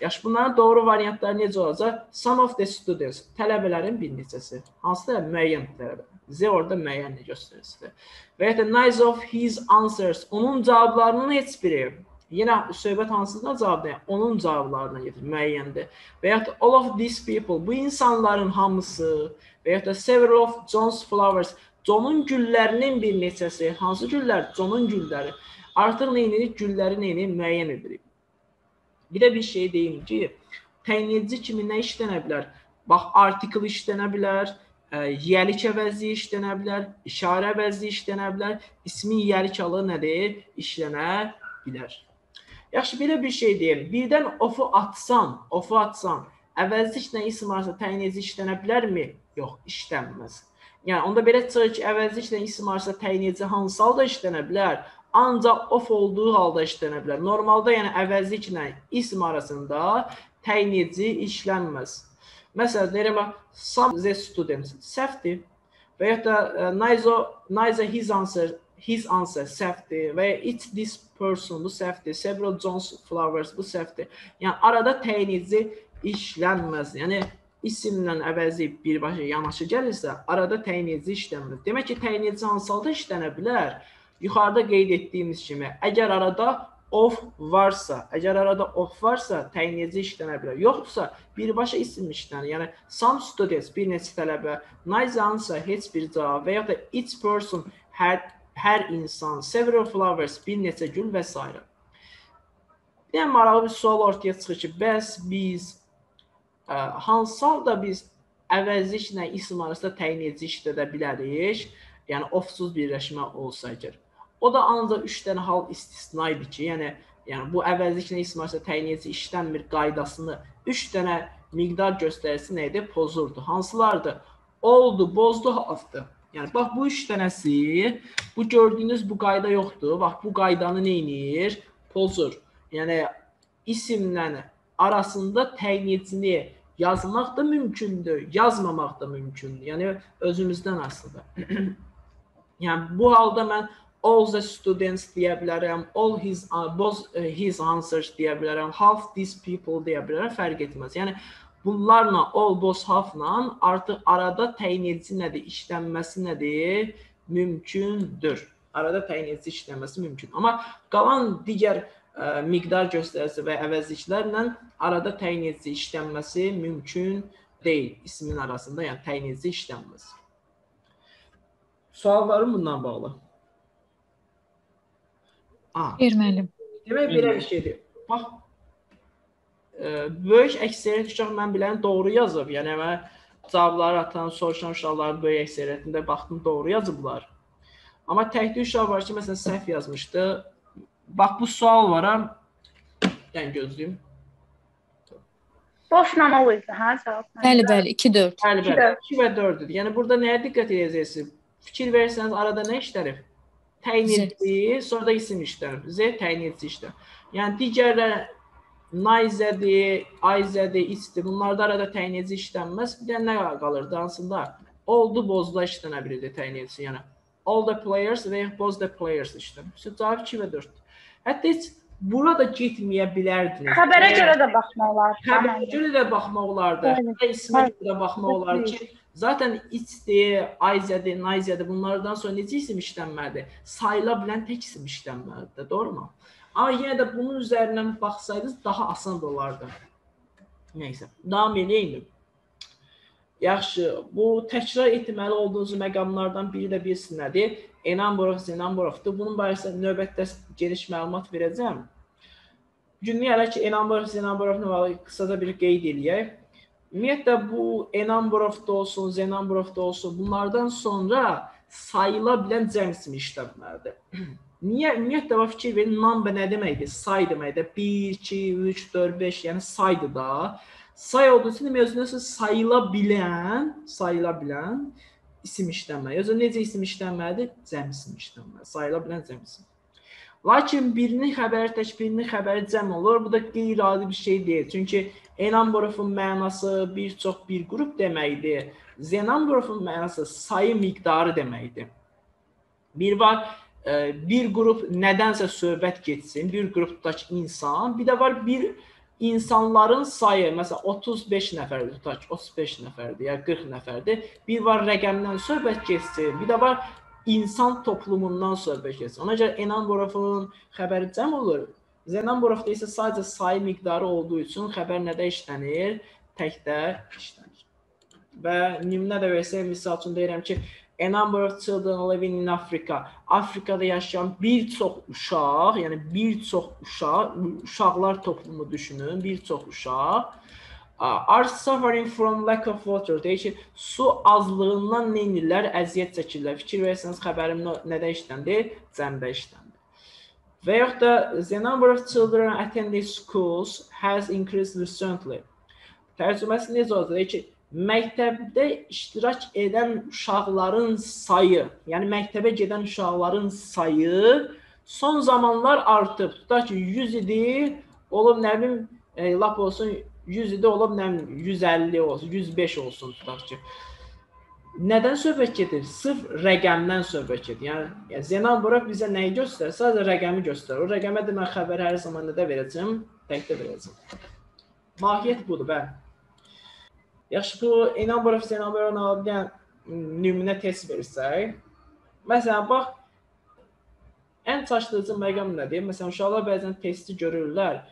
Yaxşı, bunların doğru variantları necə olacaq? Some of the students, tələbələrin bir neçəsi. Hansı da müəyyən tələbə. Z orada müəyyən göstəricidir. Və ya da nice of his answers, onun cavablarının heç biri. Yenə söhbət hansıdan cavabdır? Onun cavablarına gedir, müəyyəndir. Və ya all of these people, bu insanların hamısı və ya da several of John's flowers, John'un güllərinin bir neçəsi. Hansı güllər? John'un gülləri. Artıq nə edirik? Gülləri nə edirik? Müəyyən edirik. Bir də bir şey deyim ki, təyin edici kimi nə işlənə bilər? Bax, article işlənə bilər, ə, yiyəlik əvəzi işlənə bilər, işarə əvəzi işlənə bilər, ismin yiyəlik halı nədir? İşlənə bilər. Yaxşı, belə bir şey deyim. Birdən ofu atsam, ofu atsam, əvəzliklə isim arasında təyin edici işlənə bilərmi? Yox, işlənməz. Yəni onda belə çıxır ki, əvəzliklə isim arasında təyin edici hansı halda işlənə bilər? Ancaq of olduğu halda işlənə bilər. Normalda yəni əvəzliklə isim arasında təyin edici işlənməz. Məsələn, deyirəm, some the students səhvdir və ya da neither, neither his answer his answer səhvdir və ya it's this person bu səhvdir. Several Jones flowers bu səhvdir. Yəni arada təyin edici işlənməz. Yəni isimlə əvəzi birbaşa yanaşı gəlirsə, arada təyin edici işlənmir. Demək ki, təyin edici hansı halda işlənə bilər? Yuxarıda qeyd etdiyimiz kimi, əgər arada of varsa, əgər arada of varsa, təyin edici işlənə bilər. Yoxsa birbaşa isim işlənir. Yəni some students bir neçə tələbə, nice answer heç bir cavab və ya da each person hər hər insan, several flowers bir neçə gül və s. Bir dənə maraqlı bir sual ortaya çıxır ki, bəs biz ə, hansı halda biz əvəzliklə isim arasında təyin edici işlədə bilərik? Yəni ofsuz birləşmə olsa əgər. O da ancaq 3 dənə hal istisna idi ki, yəni yəni bu əvəzliklə isim arasında təyin edici işlənmir qaydasını 3 dənə miqdar göstəricisi nə idi? Pozurdu. Hansılardır? Oldu, bozdu, halfdır. Yəni bax bu 3 dənəsi, bu gördüyünüz bu qayda yoxdur. Bax bu qaydanı nə edir? Pozur. Yəni isimlə arasında təyin edicini yazmaq da mümkündür, yazmamaq da mümkündür. Yəni özümüzdən asılıdır. yəni bu halda mən all the students deyə bilərəm, all his uh, both uh, his answers deyə bilərəm, half these people deyə bilərəm, fərq etməz. Yəni bunlarla all both half-la artıq arada təyin edici nədir, işlənməsi nədir? Mümkündür. Arada təyin edici işlənməsi mümkün. Amma qalan digər ə, miqdar göstəricisi və əvəzliklərlə arada təyin edici işlənməsi mümkün deyil. İsmin arasında, yəni təyin edici işlənməz. Suallarım bundan bağlı. A. Müəllim. Demək belə bir şeydir. Bax ə, böyük əksəriyyət uşaq mən bilən doğru yazıb. Yəni mən cavabları atan, soruşan uşaqların böyük əksəriyyətində baxdım doğru yazıblar. Amma təkcə uşaq var ki, məsələn səhv yazmışdı. Bax bu sual var ha. Yəni gözləyim. Boşla o idi, hə, cavab. Bəli, bəli, 2-4. Bəli, İki bəli. və- 2 və 4-dür. Yəni burada nəyə diqqət edəcəksiniz? Fikir versəniz arada nə işlənir? Təyin edici, sonra da isim işlənir. Z təyin edici işlənir. Yəni digərlər Nayzədir, Ayzədir, istir. Bunlarda arada təyin edici işlənməz. Bir də nə qalır dansında? Oldu, bozdu işlənə bilirdi təyin edici. Yəni all the players və ya both the players işlənir. So cavab 2 və 4. Hətta heç bura da getməyə bilərdiniz. Xəbərə görə də baxmaq olar. Xəbərə görə də baxmaq olardı. Hətta ismə görə də baxmaq olardı ki, zaten X-dir, Ayzədir, Nayzədir bunlardan sonra necə isim işlənməlidir? Sayıla bilən tək isim işlənməlidir, doğrumu? Amma yenə də bunun üzərindən baxsaydınız daha asan olardı. Nəysə, davam edəyim. Yaxşı, bu təkrar etməli olduğunuz məqamlardan biri də bilsin nədir? Enamborov, Zenamborovdur. Bunun barəsində növbətdə geniş məlumat verəcəm. Günlük hələ ki Enamborov, Zenamborovla bağlı qısaca bir qeyd eləyək. Ümumiyyətlə bu Enamborov da olsun, Zenamborov da olsun, bunlardan sonra sayıla bilən cəm ismi işlənməlidir. Niyə? Ümumiyyətlə bax fikir verin, number nə deməkdir? Say deməkdir. 1, 2, 3, 4, 5, yəni saydır da. Say olduğu üçün demək özünə sayıla bilən, sayıla bilən isim işlənməli. Özü necə isim işlənməlidir? Cəm isim işlənməli. Sayıla bilən cəm isim. Lakin birinin xəbəri tək birinin xəbəri cəm olur. Bu da qeyri-adi bir şey deyil. Çünki Enamborovun mənası bir çox bir qrup deməkdir. Zenamborovun mənası sayı miqdarı deməkdir. Bir var e, bir qrup nədənsə söhbət getsin, bir qrupdakı insan, bir də var bir insanların sayı, məsələn 35 nəfərdir tutaq, ki, 35 nəfərdir ya 40 nəfərdir. Bir var rəqəmdən söhbət getsin, bir də var insan toplumundan söhbət getsin. Ona görə Enamborovun xəbəri cəm olur. Zenamborovda isə sadəcə sayı miqdarı olduğu üçün xəbər nədə işlənir? Təkdə işlənir. Və nümunə də versək, misal üçün deyirəm ki, a number of children living in Africa. Afrikada yaşayan bir çox uşaq, yəni bir çox uşaq, uşaqlar toplumu düşünün, bir çox uşaq are suffering from lack of water. Deyir ki, su azlığından nə edirlər? Əziyyət çəkirlər. Fikir versəniz xəbərim nə- nədə işləndir? Cəmdə işləndir. Və yaxud da the number of children attending schools has increased recently. Tərcüməsi necə olacaq? Deyir ki, məktəbdə iştirak edən uşaqların sayı, yəni məktəbə gedən uşaqların sayı son zamanlar artıb. Tutaq ki, 100 idi, olub nə bilim, e, lap olsun 100 idi, olub nə bilim 150 olsun, 105 olsun tutaq ki. Nədən söhbət gedir? Sırf rəqəmdən söhbət gedir. Yəni, yəni Zenan Borov bizə nəyi göstərir? Sadəcə rəqəmi göstərir. O rəqəmə də mən xəbər hər zaman nədə verəcəm? Təkdə verəcəm. Mahiyyət budur, bəli. Yaxşı, bu Borov, Zenan Borovun bir dənə nümunə test versək. Məsələn, bax, ən çaşdırıcı məqam nədir? Məsələn, uşaqlar bəzən testi görürlər,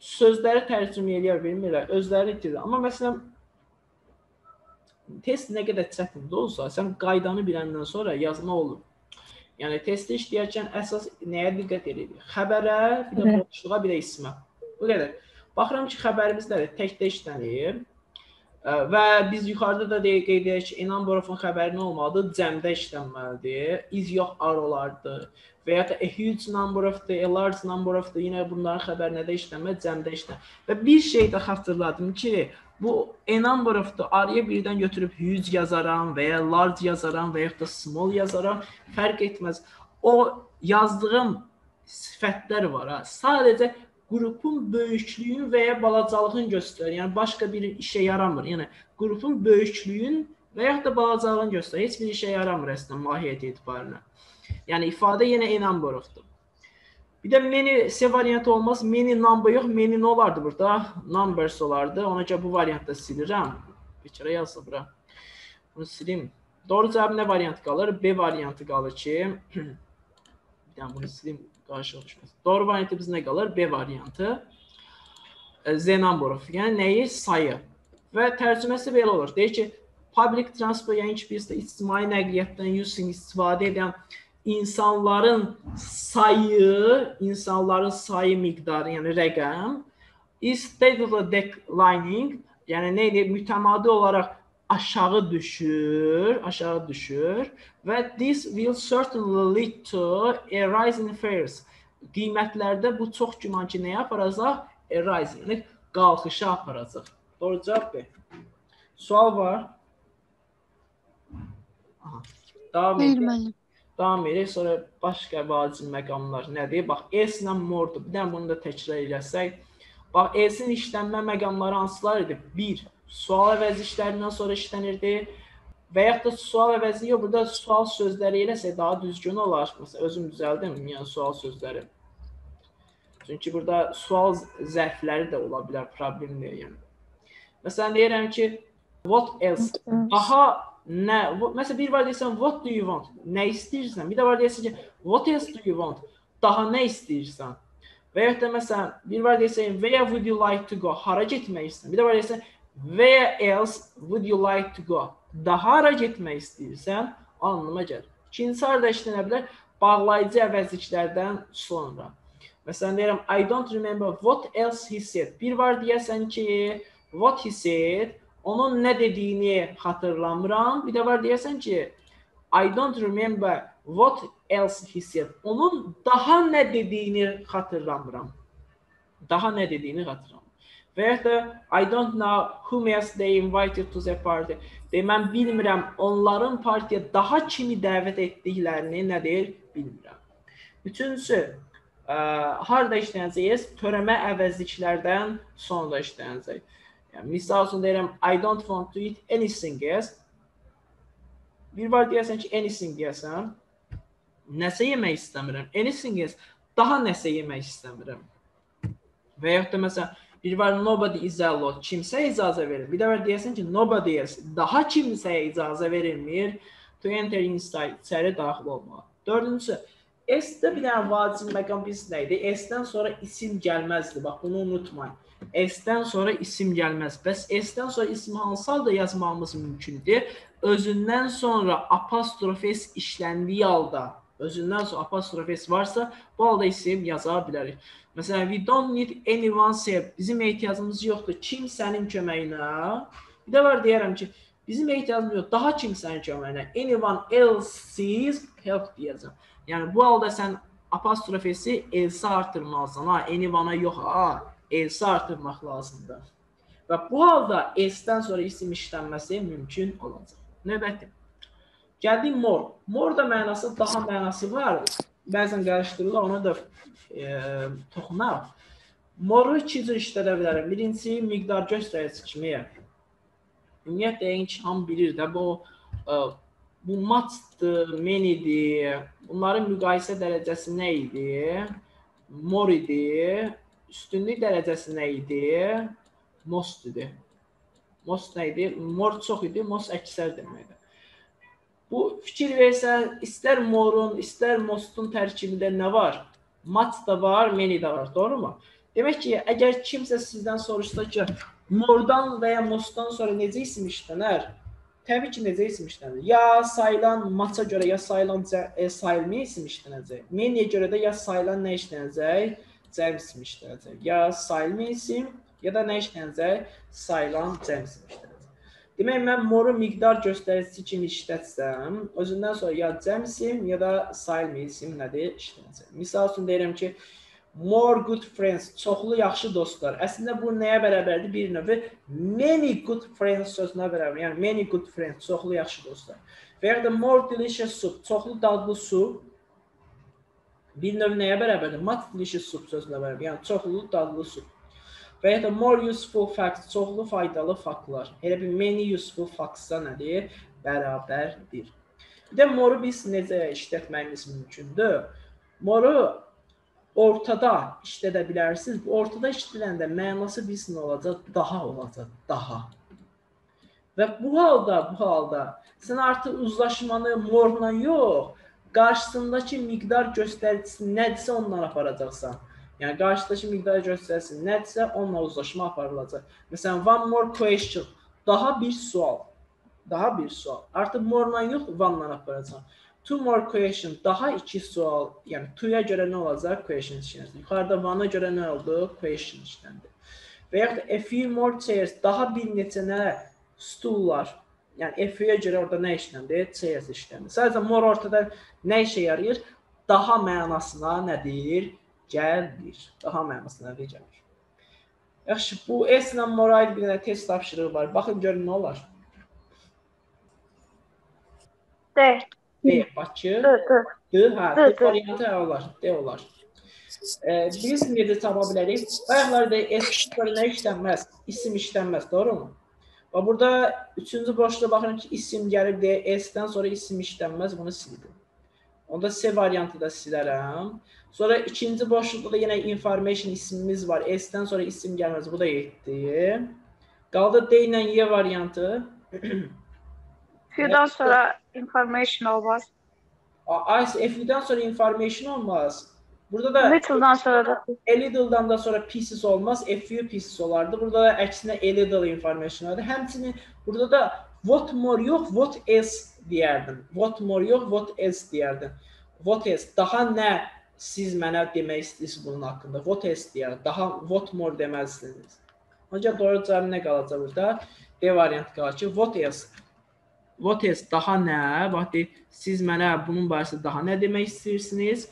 sözləri tərcümə edə bilmirlər, özləri itirir. Amma məsələn, test nə qədər çətin də olsa, sən qaydanı biləndən sonra yazma olur. Yəni testi işləyərkən əsas nəyə diqqət edirik? Xəbərə, bir də boşluğa, bir də ismə. Bu qədər. Baxıram ki, xəbərimiz nədir? Təkdə işlənir. Və biz yuxarıda da deyə qeyd edirik ki, İnan Borovun xəbəri nə olmalıdır? Cəmdə işlənməlidir. Iz yox ar olardı. Və ya da a huge number of the, a large number of the, yenə bunların xəbəri nədə işlənmə? Cəmdə işlən. Və bir şey də xatırladım ki, bu a number of the araya birdən götürüb huge yazaram və ya large yazaram və ya da small yazaram, fərq etməz. O yazdığım sifətlər var ha. Sadəcə qrupun böyüklüyünü və ya balacalığını göstərir. Yəni başqa bir işə yaramır. Yəni qrupun böyüklüyünü və ya da balacalığını göstərir. Heç bir işə yaramır əslində mahiyyət etibarilə. Yəni ifadə yenə enam boruqdur. Bir də many C variantı olmaz. Many number yox, many nə olardı burada? Numbers olardı. Ona görə bu variantda silirəm. Bir kərə yazsa bura. Bunu silim. Doğru cavab nə variantı qalır? B variantı qalır ki, bir dənə bunu silim qarşıya düşməsin. Doğru variantı biz nə qalır? B variantı. Z number. Yəni nəyi? Sayı. Və tərcüməsi belə olur. Deyir ki, public transport yəni ki, biz də ictimai nəqliyyatdan using istifadə edən insanların sayı, insanların sayı miqdarı, yəni rəqəm is steadily declining, yəni nə edir? Mütəmadi olaraq aşağı düşür, aşağı düşür və this will certainly lead to a rise in fares. Qiymətlərdə bu çox güman ki, nəyə aparacaq? A rise, yəni qalxışa aparacaq. Doğru cavab B. Sual var. Aha. Davam edelim. müəllim. Davam edirik. Sonra başqa vacib məqamlar nədir? Bax, S ilə mordur. Bir dənə bunu da təkrar eləsək. Bax, S-in işlənmə məqamları hansılar idi? 1. Sual əvəzi işlərindən sonra işlənirdi. Və yaxud da sual əvəzi yox, burada sual sözləri eləsə daha düzgün olar. Məsələn, özüm düzəldim, yəni sual sözləri. Çünki burada sual zərfləri də ola bilər, problem deyil yəni. Məsələn deyirəm ki, what else? Daha nə? Məsələn bir var deyirsən what do you want? Nə istəyirsən? Bir də var deyirsən ki what else do you want? Daha nə istəyirsən? Və ya da məsələn bir var deyirsən where would you like to go? Hara getmək istəyirsən? Bir də var deyirsən where else would you like to go? Daha hara getmək istəyirsən? Anlama gəlir. İkinci harda işlənə bilər? Bağlayıcı əvəzliklərdən sonra. Məsələn deyirəm I don't remember what else he said. Bir var deyəsən ki what he said onun nə dediyini xatırlamıram. Bir də var deyəsən ki I don't remember what else he said. Onun daha nə dediyini xatırlamıram. Daha nə dediyini xatırlamıram. Da I don't know whom else they invited to the party. Və mən bilmirəm onların partiya daha kimi dəvət etdiklərini nədir bilmirəm. Üçüncüsü, ə, harda işlənəcəyik? Törəmə əvəzliklərdən sonra işlənəcək. Yəni misal üçün deyirəm I don't want to eat anything else. Bir var deyəsən ki anything deyəsən. Nəsə yemək istəmirəm. Anything else. Daha nəsə yemək istəmirəm. Və ya da məsələn bir var nobody is allowed. Kimsə icazə verir. Bir də var deyəsən ki nobody else. Daha kimsəyə icazə verilmir to enter inside. İçəri daxil olmağa. Dördüncüsü S-də bir dənə vacib məqam biz nə idi? S-dən sonra isim gəlməzdi. Bax bunu unutmayın. S-dən sonra isim gəlməz. Bəs S-dən sonra isim hansı halda yazmağımız mümkündür? Özündən sonra apostrof S işləndiyi halda özündən sonra apostrof s varsa, bu halda isim yaza bilərik. Məsələn, we don't need anyone's help. Bizim ehtiyacımız yoxdur kimsənin köməyinə. Bir də var deyərəm ki, bizim ehtiyacımız yox, daha kimsənin köməyinə. Anyone else's help deyəcəm. Yəni bu halda sən apostrof s-i else artırmalısan. Ha, anyone-a yox, ha, else artırmaq lazımdır. Və bu halda s-dən sonra isim işlənməsi mümkün olacaq. Növbəti. Gəldik more. More da mənası daha mənası var. Bəzən qarışdırırlar, ona da e, toxunaq. More-u iki cür işlədə bilərəm. Birincisi miqdar göstərici kimi. Ümumiyyətlə ki, hamı bilir də bu e, bu matchdır, manydir. Bunların müqayisə dərəcəsi nə idi? More idi. Üstünlük dərəcəsi nə idi? Most idi. Most nə idi? More çox idi, most əksər deməkdir. Bu fikir versən, istər morun, istər mostun tərkibində nə var? Mat da var, many də var, doğrumu? Demək ki, əgər kimsə sizdən soruşsa ki, mordan və ya mostdan sonra necə isim işlənər? Təbii ki, necə isim işlənir? Ya sayılan maça görə ya sayılan e, sayılma isim işlənəcək. Many-yə görə də ya sayılan nə işlənəcək? Cəm isim işlənəcək. Ya sayılma isim, ya da nə işlənəcək? Sayılan cəm isim işlənəcək. Demək mən moru miqdar göstəricisi kimi işlətsəm, özündən sonra ya cəm isim, ya da sayılma isim nədir işlənəcək. Misal üçün deyirəm ki, more good friends, çoxlu yaxşı dostlar. Əslində bu nəyə bərabərdir? Bir növ many good friends sözünə bərabər. Yəni many good friends, çoxlu yaxşı dostlar. Və ya da more delicious soup, çoxlu dadlı su bir növ nəyə bərabərdir? Much delicious soup sözünə bərabər. Yəni çoxlu dadlı su. Və ya da more useful facts, çoxlu faydalı faktlar. Elə bir many useful facts-a nədir? Bərabərdir. Bir də moru biz necə işlətməyimiz mümkündür? Moru ortada işlədə bilərsiniz. Bu ortada işlədiləndə mənası biz nə olacaq? Daha olacaq, daha. Və bu halda, bu halda sən artıq uzlaşmanı morla yox, qarşısındakı miqdar göstəricisi nədirsə ondan aparacaqsan. Yəni qarşıdakı miqdar göstərsin nədirsə, onunla uzlaşma aparılacaq. Məsələn, one more question. Daha bir sual. Daha bir sual. Artıq more-la yox, one-la aparacağam. Two more question. Daha iki sual. Yəni to-ya görə nə olacaq? Question işlənəcək. Yuxarıda one-a görə nə oldu? Question işləndi. Və yaxud a few more chairs. Daha bir neçə nə? Stullar. Yəni F-yə görə orada nə işləndi? Chairs işləndi. Sadəcə more ortada nə işə yarayır? Daha mənasına nədir? Gəlir. Daha mənasına gəlir. Yaxşı, bu S ilə moral bir dənə test tapşırığı var. Baxın görün nə olar. D. D, Bakı. D. D. Hə, D variantı hə olar. D olar. E, biz necə tapa bilərik? Bayaqlarda S nə işlənməz, isim işlənməz, doğrumu? Və burada üçüncü boşluğa baxın ki, isim gəlib deyə S-dən sonra isim işlənməz, bunu sildim. Onda C variantı da silərəm. Sonra ikinci boşluqda da yenə information ismimiz var. S-dən sonra isim gəlməz. Bu da 7. Qaldı D ilə Y variantı. Few-dan sonra information olmaz. Ay, F-dən sonra information olmaz. Burada da Little-dan sonra da a little-dan da sonra pieces olmaz. A few pieces olardı. Burada da əksinə a little information vardı. Həmçinin burada da what more yox, what else deyərdim. What more yox, what else deyərdim. What else daha nə siz mənə demək istəyirsiniz bunun haqqında? Else deyər. Daha what more deməzsiniz. Ancaq doğru cavab nə qalacaq burada? D variantı qalır ki, what else? What else daha nə? Deyir, siz mənə bunun barəsində daha nə demək istəyirsiniz?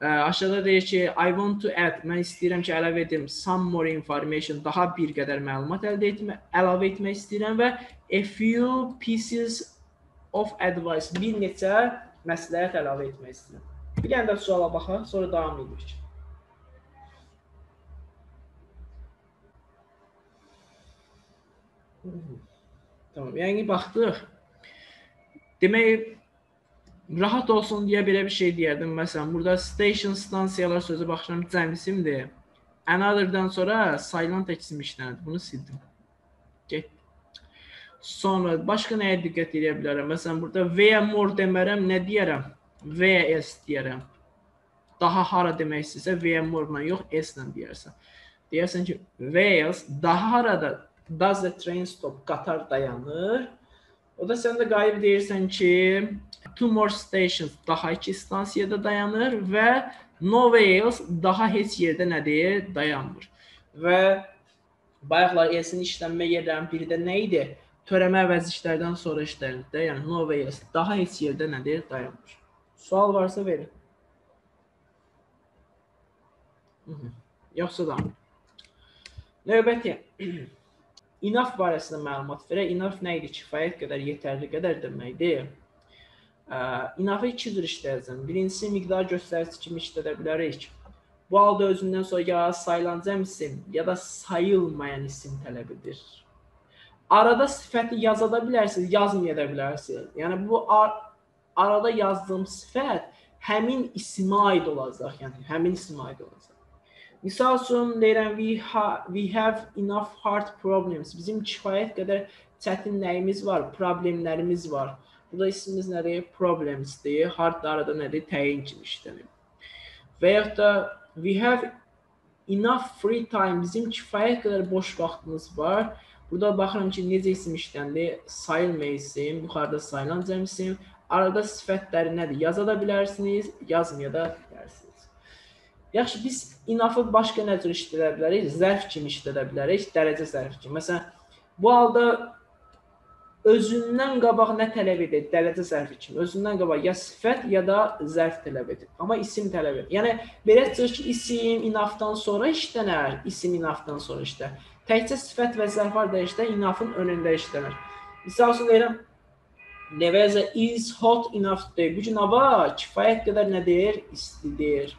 Ə, aşağıda deyir ki, I want to add. Mən istəyirəm ki, əlavə edim some more information, daha bir qədər məlumat əldə etmə, əlavə etmək istəyirəm və a few pieces of advice, bir neçə məsləhət əlavə etmək istəyirəm. Bir dənə də suala baxaq, sonra davam edirik. Tamam, yəni baxdıq. Demək rahat olsun deyə belə bir şey deyərdim. Məsələn, burada station stansiyalar sözü baxıram cəm isimdir. Another-dan sonra silent isim işlənir. Bunu sildim. Get. Sonra başqa nəyə diqqət edə bilərəm? Məsələn, burada where more demərəm, nə deyərəm? VS deyərəm. Daha hara demək istəsə V more-la yox, S-lə deyərsən. Deyərsən ki, Wales daha harada does the train stop? Qatar dayanır. O da sən də qayıb deyirsən ki, two more stations daha iki stansiyada dayanır və nowhere else daha heç yerdə nədir? Dayanmır. Və bayaqlar elsin işlənmə yerlərinin biri də nə idi? Törəmə əvəzliklərdən sonra işlənir də, yəni nowhere else daha heç yerdə nədir? Dayanmır. Sual varsa verin. Yoxsa da. Növbəti. Enough barəsində məlumat verək. Enough nə idi? Kifayət qədər, yetərli qədər deməkdir. Enough-ı iki cür işləyəcəm. Birincisi miqdar göstəricisi kimi işlədə bilərik. Bu halda özündən sonra ya sayılan cəm isim, ya da sayılmayan isim tələb edir. Arada sifəti yaza da bilərsiniz, yazmaya da bilərsiniz. Yəni bu arada yazdığım sifət həmin isimə aid olacaq, yəni həmin isimə aid olacaq. Misal üçün deyirəm we, ha we have enough hard problems. Bizim kifayət qədər çətin nəyimiz var, problemlərimiz var. Burada ismimiz nədir? Problemsdir. Hard da arada nədir? Təyin kimi işlənir. Və yaxud da we have enough free time. Bizim kifayət qədər boş vaxtımız var. Burada baxıram ki, necə isim işləndi? Sayılmayan isim, yuxarıda sayılan cəm isim. Arada sifətləri nədir? Yaza da bilərsiniz, yazmaya da bilərsiniz. Yaxşı, biz enough-ı başqa nə cür işlədə bilərik? Zərf kimi işlədə bilərik, dərəcə zərfi kimi. Məsələn, bu halda özündən qabaq nə tələb edir? Dərəcə zərfi kimi. Özündən qabaq ya sifət ya da zərf tələb edir. Amma isim tələb edir. Yəni belə çıxır ki, isim enough-dan sonra işlənər, isim enough-dan sonra işlənər. Təkcə sifət və zərf harda işlənir? Enough-ın önündə işlənir. Misal üçün deyirəm, Neveza is hot enough today. Bu gün hava kifayət qədər nədir? İstidir.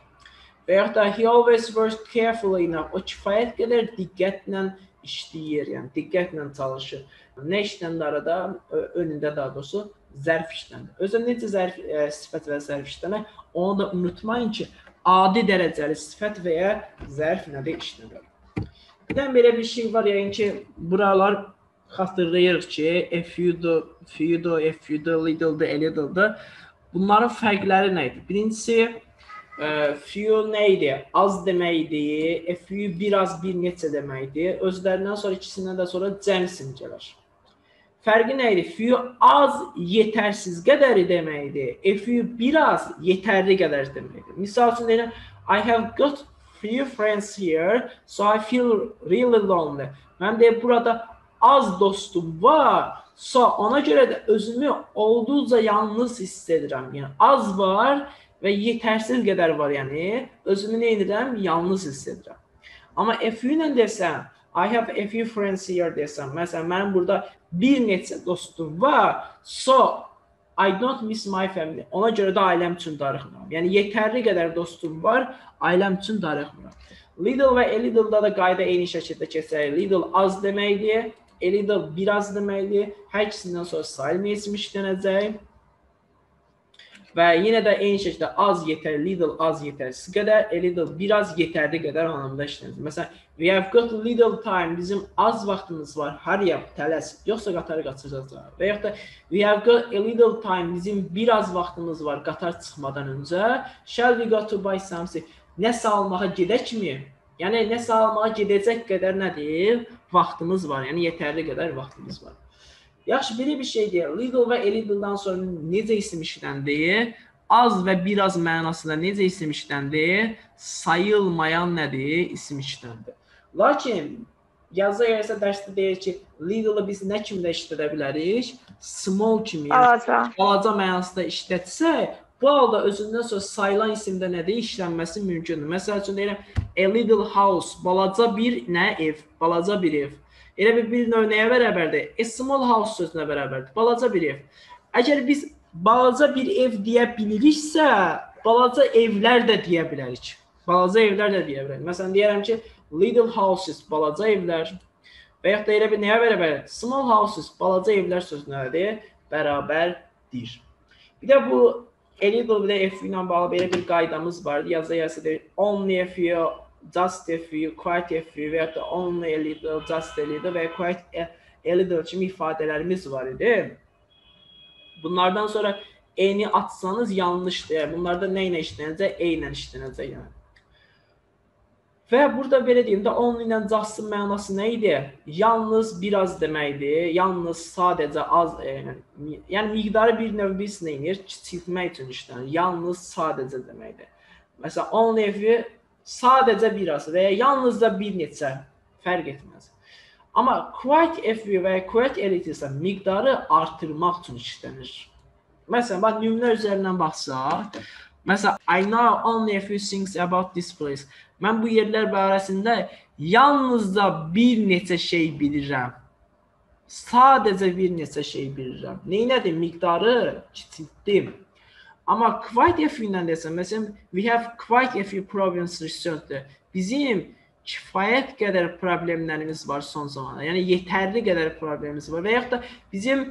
Və yaxud da he always works carefully enough. O kifayət qədər diqqətlə işləyir, yəni diqqətlə çalışır. Nə işləndə arada önündə daha doğrusu zərf işlənir. Özü necə zərf ə, sifət və zərf işlənir? Onu da unutmayın ki, adi dərəcəli sifət və ya zərf nədir işlənir. Bir də belə bir şey var, yəni ki, buralar xatırlayırıq ki, a few-dur, few-dur, a few-dur, little-dur, a little-dur. Bunların fərqləri nə idi? Birincisi ə, few nə idi? Az deməkdir. A few biraz bir neçə deməkdir. Özlərindən sonra ikisindən də sonra cəm isim gəlir. Fərqi nə idi? Few az, yetərsiz qədəri deməkdir. A few biraz, yetərli qədər deməkdir. Misal üçün deyirəm, I have got few friends here, so I feel really lonely. Mən deyim burada az dostum var. So ona görə də özümü olduqca yalnız hiss edirəm. Yəni az var və yetərsiz qədər var, yəni özümü nə edirəm? Yalnız hiss edirəm. Amma you ilə desəm, I have a few friends here desəm, məsələn, mənim burada bir neçə dostum var. So I don't miss my family. Ona görə də ailəm üçün darıxmıram. Yəni yetərli qədər dostum var, ailəm üçün darıxmıram. Little və a little-da da qayda eyni şəkildə keçərik. Little az deməkdir, a little biraz deməkdir. Hər ikisindən sonra sayılma ismi işlənəcək. Və yenə də eyni şəkildə az yetər, little az yetərsiz qədər, a little biraz yetərli qədər anlamda işlənir. Məsələn, we have got little time, bizim az vaxtımız var, up, tələs, yoxsa qatarı qaçıracağıq. Və yaxud da we have got a little time, bizim biraz vaxtımız var qatar çıxmadan öncə. Shall we go to buy something? Nəsə almağa gedəkmi? Yəni nəsə almağa gedəcək qədər nədir? Vaxtımız var, yəni yetərli qədər vaxtımız var. Yaxşı, belə bir şey deyil. Little və little-dan sonra necə isim işləndi? Az və biraz mənasında necə isim işləndi? Sayılmayan nədir? İsim işləndi. Lakin yazda gəlsə dərsdə deyir ki, little-ı biz nə kimdə işlədə bilərik? Small kimi, yəni Balaca. mənasında işlətsək, bu halda özündən sonra sayılan isimdə nədir? İşlənməsi mümkündür. Məsəl üçün deyirəm, a little house, balaca bir nə ev, balaca bir ev. Elə bir bir növ nəyə bərabərdir? A small house sözünə bərabərdir. Balaca bir ev. Əgər biz balaca bir ev deyə biliriksə, balaca evlər də deyə bilərik. Balaca evlər də deyə bilərik. Məsələn deyirəm ki, little houses, balaca evlər. Və yaxud da elə bir nəyə bərabərdir? Small houses, balaca evlər sözünədir, bərabərdir. Bir də bu a little bir də F ilə bağlı belə bir qaydamız vardı. Yazda yazsa deyir, only a few just a few, quite a few və ya da only a little, just a little və quite a, a little kimi ifadələrimiz var idi. Bunlardan sonra eyni atsanız yanlışdır. Bunlarda nə ilə işlənəcək? E ilə işlənəcək yəni. Və burada belə deyim də only ilə just-ın mənası nə idi? Yalnız biraz deməkdir. Yalnız sadəcə az, e, yəni, yəni miqdarı bir növ biz nə edir? Kiçiltmək üçün işlənir. Yalnız sadəcə deməkdir. Məsələn, only if-i sadəcə biraz və ya yalnız da bir neçə fərq etməz. Amma quite if və quite a little isə miqdarı artırmaq üçün işlənir. Məsələn, bax nümunə üzərindən baxsaq, məsələn, I know only a few things about this place. Mən bu yerlər barəsində yalnızca bir neçə şey bilirəm. Sadəcə bir neçə şey bilirəm. Neynədir? Miqdarı kiçiltdim. Amma quite a few ilə desəm, məsələn, we have quite a few problems recently. Bizim kifayət qədər problemlərimiz var son zamanlarda. Yəni yetərli qədər problemimiz var və yaxud da bizim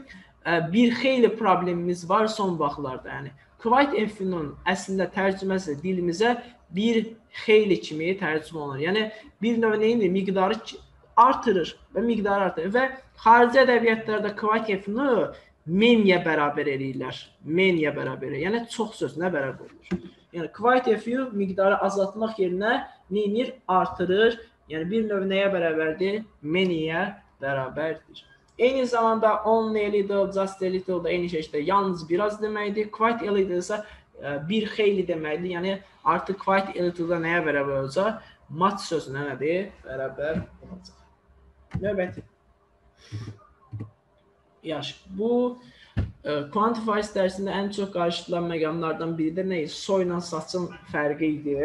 ə, bir xeyli problemimiz var son vaxtlarda. Yəni a few-nun əslində tərcüməsi dilimizə bir xeyli kimi tərcümə olunur. Yəni bir növ neyini miqdarı artırır və miqdarı artırır və xarici ədəbiyyatlarda kvakefni menya bərabər eləyirlər. Menya bərabər. Yəni çox sözünə bərabər olur. Yəni kvakefü miqdarı azaltmaq yerinə neyinir? Artırır. Yəni bir növ nəyə bərabərdir? Menya bərabərdir. Eyni zamanda only a little, just a little da eyni şəkildə yalnız biraz deməkdir. Quite a little isə bir xeyli deməkdir. Yəni artıq quite a little da nəyə bərabər olacaq? Much sözünə nədir? Bərabər olacaq. Növbəti. Yaxşı. Bu ə, quantifiers dərsində ən çox qarşılanan məqamlardan biri də nə idi? Soy ilə saçın fərqi idi.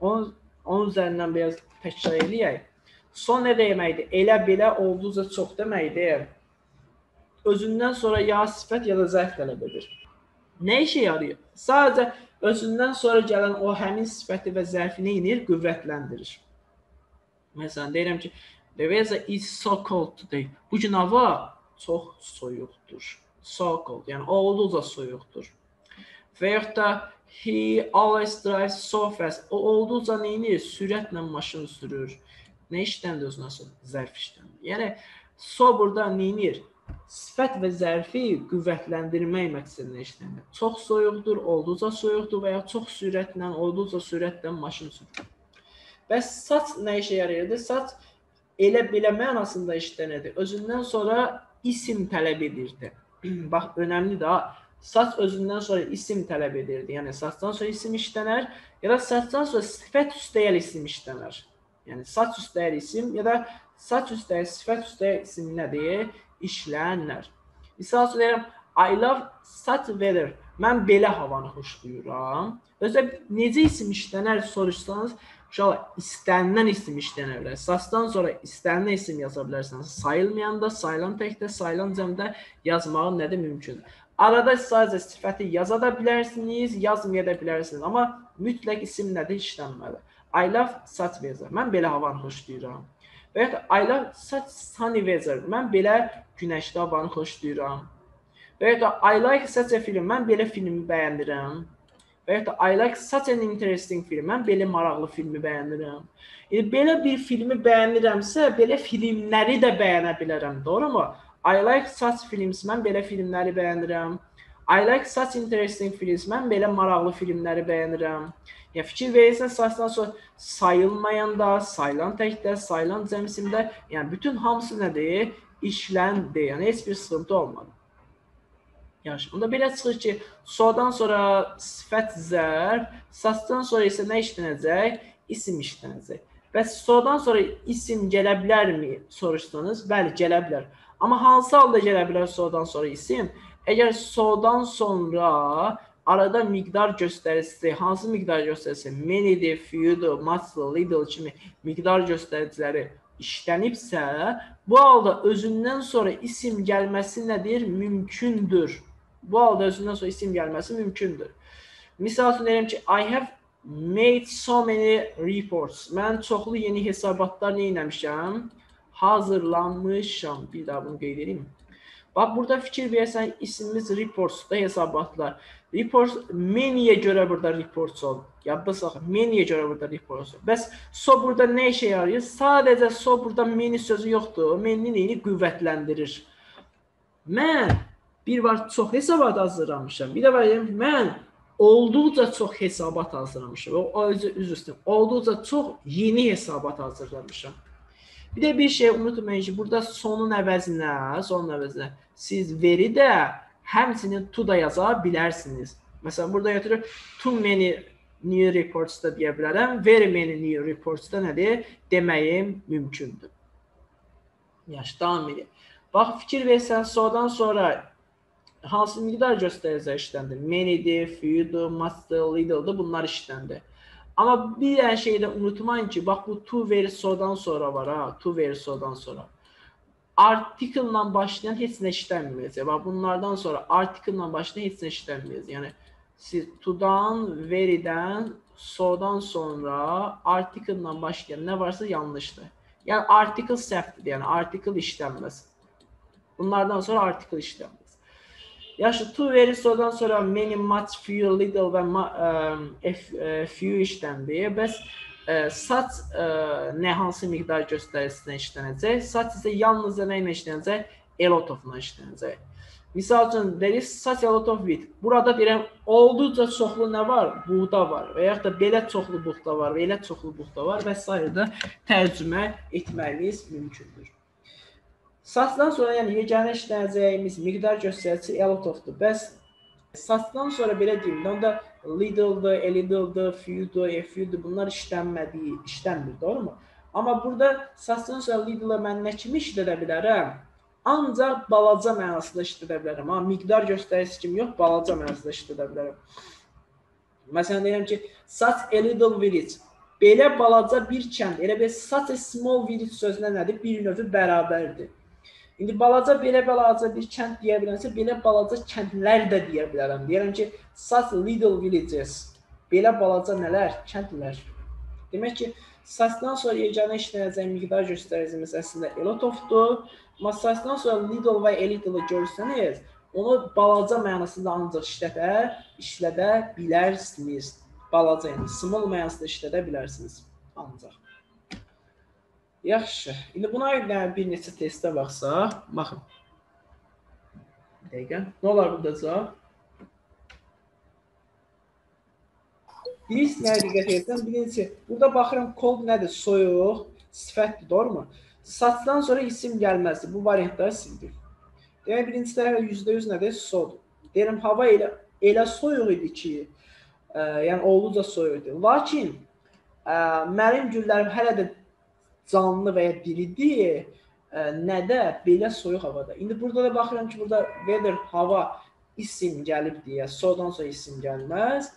Onun, onun üzərindən biraz təkrar eləyək. Son nə deməkdir? Elə belə olduqca çox deməkdir. Özündən sonra ya sifət ya da zərf tələb edir. Nə işə yarayır? Sadəcə özündən sonra gələn o həmin sifəti və zərfi nə edir? Qüvvətləndirir. Məsələn, deyirəm ki, the weather is so cold today. Bu gün hava çox soyuqdur. So cold, yəni olduqca soyuqdur. Və yaxud da he always drives so fast. O olduqca nə edir? Sürətlə maşın sürür. Nə işdəndir özünə? Zərf işdəndir. Yəni so burada nə edir? Sifət və zərfi qüvvətləndirmək məqsədinə işlənir. Çox soyuqdur, olduqca soyuqdur və ya çox sürətlə, olduqca sürətlə maşın sürür. Bəs saç nə işə yarayırdı? Saç elə belə mənasında işlənirdi. Özündən sonra isim tələb edirdi. Bax, önəmlidir ha. Saç özündən sonra isim tələb edirdi. Yəni saçdan sonra isim işlənər ya da saçdan sonra sifət üstəyəl isim işlənər. Yəni saç üstəyəl isim ya da saç üstəyəl sifət üstəyəl isim nədir? işlənlər. Misal deyirəm, I love such weather. Mən belə havanı xoşlayıram. Özə necə isim işlənər soruşsanız, uşaqlar istənilən isim işlənə bilər. Sasdan sonra istənilən isim yaza bilərsiniz. Sayılmayanda, sayılan təkdə, sayılan cəmdə yazmağın nədir mümkündür. Arada sadəcə sifəti yaza da bilərsiniz, yazmaya da bilərsiniz, amma mütləq isim nədir işlənməli. I love weather. Mən belə havanı xoşlayıram. Və ya I love such sunny weather. Mən belə günəşli havanı xoşlayıram. Və ya I like such a film. Mən belə filmi bəyənirəm. Və ya I like such an interesting film. Mən belə maraqlı filmi bəyənirəm. E, belə bir filmi bəyənirəmsə, belə filmləri də bəyənə bilərəm, doğrumu? I like such films. Mən belə filmləri bəyənirəm. I like such interesting films. Mən belə maraqlı filmləri bəyənirəm. Ya fikir verirsən sayılan sonra sayılmayanda, sayılan təkdə, sayılan cəmsimdə, yəni bütün hamısı nədir? İşləndi. Yəni heç bir sıxıntı olmadı. Yaxşı. Onda belə çıxır ki, sodan sonra sifət zərf, sasdan sonra isə nə işlənəcək? İsim işlənəcək. Bəs sodan sonra isim gələ bilərmi soruşsanız, bəli, gələ bilər. Amma hansı halda gələ bilər sodan sonra isim? Əgər sodan sonra arada miqdar göstəricisi, hansı miqdar göstəricisi, many-dir, few-dur, much-dur, little kimi miqdar göstəriciləri işlənibsə, bu halda özündən sonra isim gəlməsi nədir? Mümkündür. Bu halda özündən sonra isim gəlməsi mümkündür. Misal üçün deyirəm ki, I have made so many reports. Mən çoxlu yeni hesabatlar nə etmişəm? Hazırlanmışam. Bir daha bunu qeyd edeyim. Bax burada fikir versən ismimiz reports-da hesabatlar. Reports many-yə görə burada reports ol. Yadda saxla. Many-yə görə burada reports ol. Bəs so burada nə işə yarayır? Sadəcə so burada many sözü yoxdur. Many neyini qüvvətləndirir. Mən bir var çox hesabat hazırlamışam. Bir də var deyim mən olduqca çox hesabat hazırlamışam. O özü üz üstə olduqca çox yeni hesabat hazırlamışam. Bir də bir şey unutmayın ki, burada sonun əvəzinə, sonun əvəzinə siz veri də həmçinin to da yaza bilərsiniz. Məsələn, burada götürür too many new reports da deyə bilərəm. Very many new reports da nədir? Deməyim mümkündür. Yaxşı, davam edək. Bax, fikir versən, sonradan sonra hansı miqdar göstəricilər işləndi? Many-dir, few-dur, must-dır, little-dır, bunlar işləndi. Amma bir dənə şey də unutmayın ki, bax bu to veri sonradan sonra var ha, to veri sonradan sonra. Article-la başlayan heç nə işlənməyəcək. Bax bunlardan sonra article-la başlayan heç nə işlənməyəcək. Yəni siz to-dan, very-dən, so-dan sonra article-la başlayan nə varsa yanlışdır. Yəni article səhvdir, yəni article işlənməz. Bunlardan sonra article işlənməz. Yaxşı, veri sodan sonra many, much, few, little və ə, few işləndi. Bəs ə, such ə, nə hansı miqdar göstəricisində işlənəcək? Such isə yalnızca nə ilə işlənəcək? A lot of-la işlənəcək. Misal üçün, is such a lot of wheat. Burada deyirəm, olduqca çoxlu nə var? Buğda var və yaxud da belə çoxlu buğda var və elə çoxlu buğda var və s. də tərcümə etməyimiz mümkündür. Saçdan sonra yəni yeganə işlənəcəyimiz miqdar göstəricisi a lot of-dur. Bəs saçdan sonra belə deyim, onda little-dır, a little-dır, few-dur, a few-dur bunlar işlənmədiyi, işlənmir, doğrumu? Amma burada saçdan sonra little-ı mən nə kimi işlədə bilərəm? Ancaq balaca mənasında işlədə bilərəm. Amma miqdar göstəricisi kimi yox, balaca mənasında işlədə bilərəm. Məsələn deyirəm ki, such a little village. Belə balaca bir kənd, elə bir such a small village sözünə nədir? Bir növü bərabərdir. İndi balaca belə balaca bir kənd deyə bilərəmsə, belə balaca kəndlər də deyə bilərəm. Deyirəm ki, such little villages. Belə balaca nələr? Kəndlər. Demək ki, such-dan sonra yeganə işlənəcək miqdar göstəricimiz əslində a lot of-dur. Amma such-dan sonra little və a little görsəniz, onu balaca mənasında ancaq işlədə, işlədə bilərsiniz. Balaca, yəni small mənasında işlədə bilərsiniz ancaq. Yaxşı. İndi buna aid bir neçə testə baxsaq, baxın. Bir dəqiqə. Nə olar burada cavab? Biz nəyə diqqət edirsən? Birinci, burada baxıram cold nədir? Soyuq, sifətdir, doğrumu? Saçdan sonra isim gəlməzdir. Bu variantları sildik. Demək birinci tərəfə %100 nədir? Sodur. Deyirəm hava elə elə soyuq idi ki, ə, yəni olduqca soyuq idi. Lakin ə, mənim güllərim hələ də canlı və ya diridir. Ə, nədə? Belə soyuq havada. İndi burada da baxıram ki, burada weather hava isim gəlib deyə, sodan sonra isim gəlməz.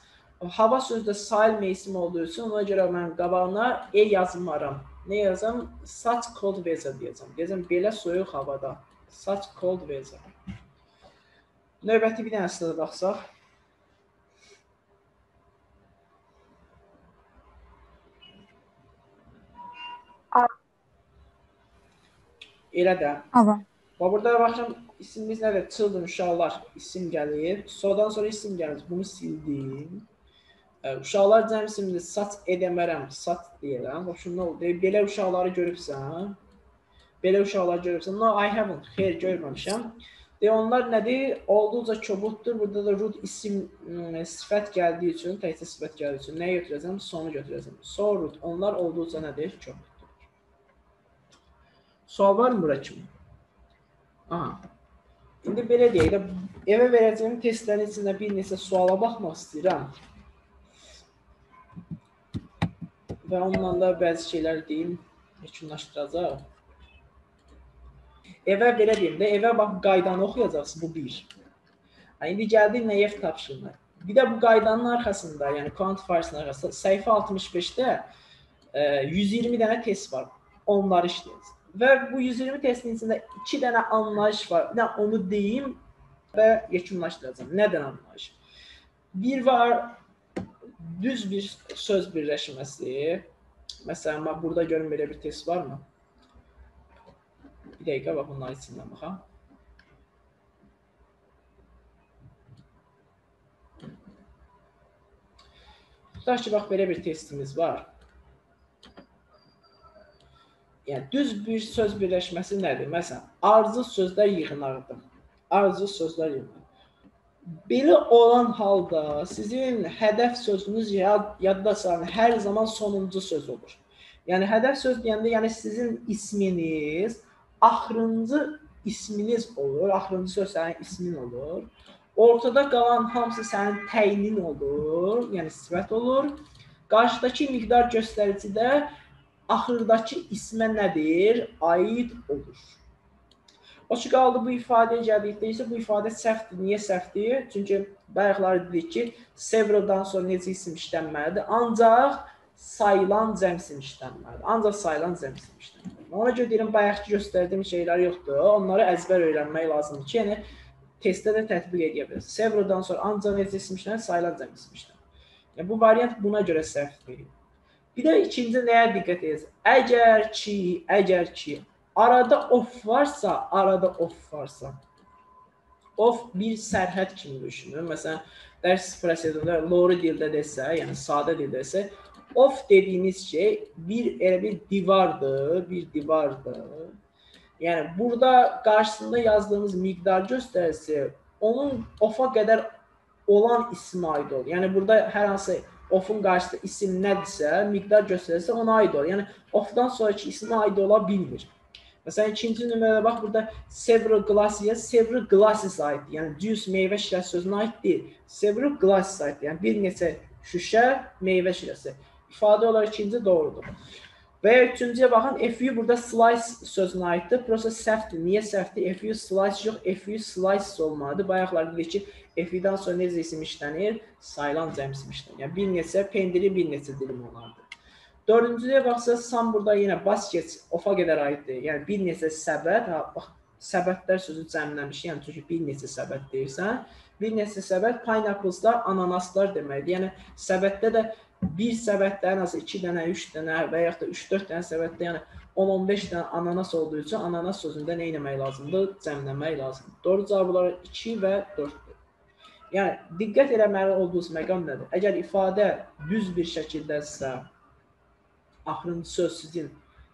Hava sözdə sail mevsim olduğu üçün ona görə mən qabağına e yazmaram. Nə yazam? Such cold weather deyəcəm. Deyəcəm belə soyuq havada. Such cold weather. Növbəti bir dənəsinə baxsaq. Elə də. Hava. Və burada baxıram isimimiz nədir? Children uşaqlar isim gəlir. Sodan sonra isim gəlir. Bunu sildim. Uşaqlar cəmsimində saç edəmərəm, saç deyirəm. Xoşumda oldu. Belə uşaqları görübsən? Belə uşaqlar görübsən? No, I haven't. Xeyr, görməmişəm. De onlar nədir? Olduqca kobuddur. Burada da root isim ə, sifət gəldiyi üçün, təkcə sifət gəldiyi üçün nəyi götürəcəm? Sonu götürəcəm. So root. Onlar olduqca nədir? Kobud. Sual var mı bura kimi? Aha. İndi belə deyək də evə verəcəyim testlərin içində bir neçə suala baxmaq istəyirəm. Və onunla da bəzi şeylər deyim, yekunlaşdıracaq. Evə belə deyim də, evə bax qaydanı oxuyacaqsınız bu bir. İndi gəldik nəyə tapşırma. Bir də bu qaydanın arxasında, yəni quantifiers'ın arxasında səhifə 65-də e, 120 dənə test var. Onları işləyəcək. Və bu 120 testin içində 2 dənə anlayış var. Nə onu deyim və yekunlaşdıracağam. Nədən anlayış? Bir var düz bir söz birləşməsi. Məsələn, bax burada görün belə bir test varmı? Bir dəqiqə bax bunların içindən baxaq. Tutaq ki, bax bir testimiz var. Yəni düz bir söz birləşməsi nədir? Məsələn, arzu sözlər yığınağıdır. Arzu sözlər yığınağı. Belə olan halda sizin hədəf sözünüz yad, yadda salın, hər zaman sonuncu söz olur. Yəni hədəf söz deyəndə, yəni sizin isminiz axırıncı isminiz olur, axırıncı söz sənin ismin olur. Ortada qalan hamısı sənin təyinin olur, yəni sifət olur. Qarşıdakı miqdar göstəricidə axırdakı ismə nədir? Aid olur. O ki qaldı bu ifadəyə gəldikdə isə bu ifadə səhvdir. Niyə səhvdir? Çünki bayaqlar dedik ki, severaldan sonra necə isim işlənməlidir? Ancaq sayılan cəm isim işlənməlidir. Ancaq sayılan cəm isim işlənməlidir. Ona görə deyirəm bayaqki göstərdiyim şeylər yoxdur. Onları əzbər öyrənmək lazımdır ki, yəni testdə də tətbiq edə bilərsiniz. Severaldan sonra ancaq necə isim işlənir? Sayılan cəm isim işlənir. Yəni bu variant buna görə səhvdir. Bir də ikinci nəyə diqqət edəcəksiniz? Əgər ki, əgər ki arada of varsa, arada of varsa. Of bir sərhəd kimi düşünün. Məsələn, dərs prosedurunda loru dildə desə, yəni sadə dildə desə, of dediyimiz şey bir elə bir divardır, bir divardır. Yəni burada qarşısında yazdığımız miqdar göstərisi onun ofa qədər olan ismə aid olur. Yəni burada hər hansı ofun qarşısında isim nədirsə, miqdar göstərisi ona aid olur. Yəni ofdan sonraki ismə aid ola bilmir. Məsələn, ikinci nömrədə bax burada several glasses, several glasses aiddir. Yəni juice meyvə şirəsi sözünə aid deyil. Several glasses aiddir. Yəni bir neçə şüşə meyvə şirəsi. İfadə olaraq ikinci doğrudur. Və ya üçüncüyə baxın, FU burada slice sözünə aiddir. Prosta səhvdir. Niyə səhvdir? FU slice yox, FU slice olmalıdır. Bayaqlar dedik ki, FU-dan sonra necə isim işlənir? Sayılan cəm isim işlənir. Yəni bir neçə pendiri, bir neçə dilim olardı. Dördüncüyə baxsaq, sam burada yenə basket ofa qədər aiddir. Yəni bir neçə səbət, ha, bax səbətlər sözü cəmləmiş. Yəni çünki bir neçə səbət deyirsən, bir neçə səbət pineappleslar ananaslar deməkdir. Yəni səbətdə də bir səbətdə ən azı 2 dənə, 3 dənə və yaxud da 3-4 dənə səbətdə, yəni 10-15 dənə ananas olduğu üçün ananas sözündə nə etmək lazımdır? Cəmləmək lazımdır. Doğru cavab olaraq 2 və 4-dür. Yəni diqqət eləməli olduğunuz məqam nədir? Əgər ifadə düz bir şəkildəsə, axırıncı söz sizin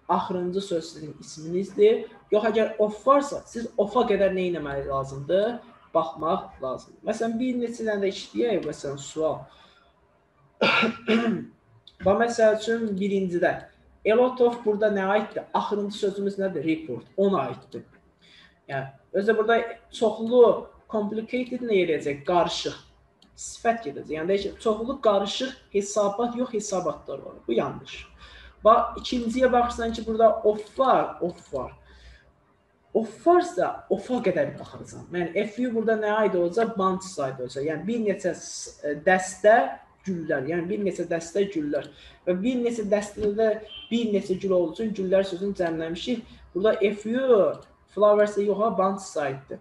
axırıncı söz sizin isminizdir. Yox, əgər of varsa, siz ofa qədər nə etməli lazımdır? Baxmaq lazımdır. Məsələn, bir neçə dənə də işləyək, məsələn, sual. Və məsəl üçün birincidə a lot of burada nə aiddir? Axırıncı sözümüz nədir? Report. Ona aiddir. Yəni özü burada çoxlu complicated nə eləyəcək? Qarışıq sifət gedəcək. Yəni deyək, çoxlu qarışıq hesabat yox, hesabatlar var. Bu yanlış. Bax, ikinciyə baxırsan ki, burada of var, of var. Of varsa, ofa qədər baxırsan. Yəni FU burada nə aid olacaq? Bunch aid olacaq. Yəni bir neçə dəstə güllər, yəni bir neçə dəstə güllər. Və bir neçə dəstədə bir neçə gül olduğu üçün güllər sözünü cəmləmişik. Burada FU flowers yox, bunch aiddir.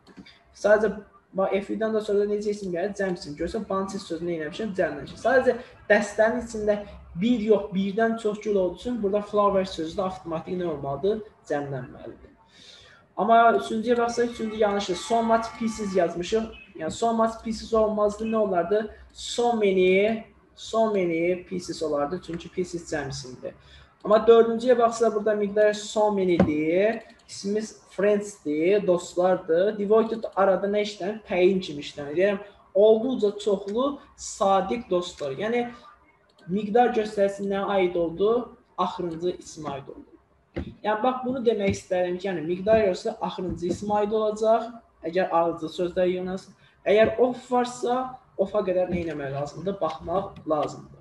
Sadəcə bax FU-dan da sonra necə isim gəlir? Cəm isim. Görsən bunch sözünü nə etmişəm? Cəmləmişik. Sadəcə dəstənin içində bir yox, birdən çox gül olduğu üçün burada flower sözü də avtomatik nə olmalıdır? Cəmlənməlidir. Amma üçüncüyə baxsaq, üçüncü yanlışdır. So much pieces yazmışıq. Yəni so much pieces olmazdı, nə olardı? So many, so many pieces olardı. Çünki pieces cəmsindir. Amma dördüncüyə baxsaq, burada miqdar so many-dir. İsmimiz friends-dir, dostlardır. Devoted arada nə işlənir? Təyin kimi işlənir. Yəni olduqca çoxlu sadiq dostlar. Yəni miqdar göstərisinə aid oldu, axırıncı ismə aid oldu. Yəni bax bunu demək istərəm ki, yəni miqdar yoxsa axırıncı ismə aid olacaq, əgər ardıcıl sözlər yığılsın. Əgər of varsa, ofa qədər nə etmək lazımdır? Baxmaq lazımdır.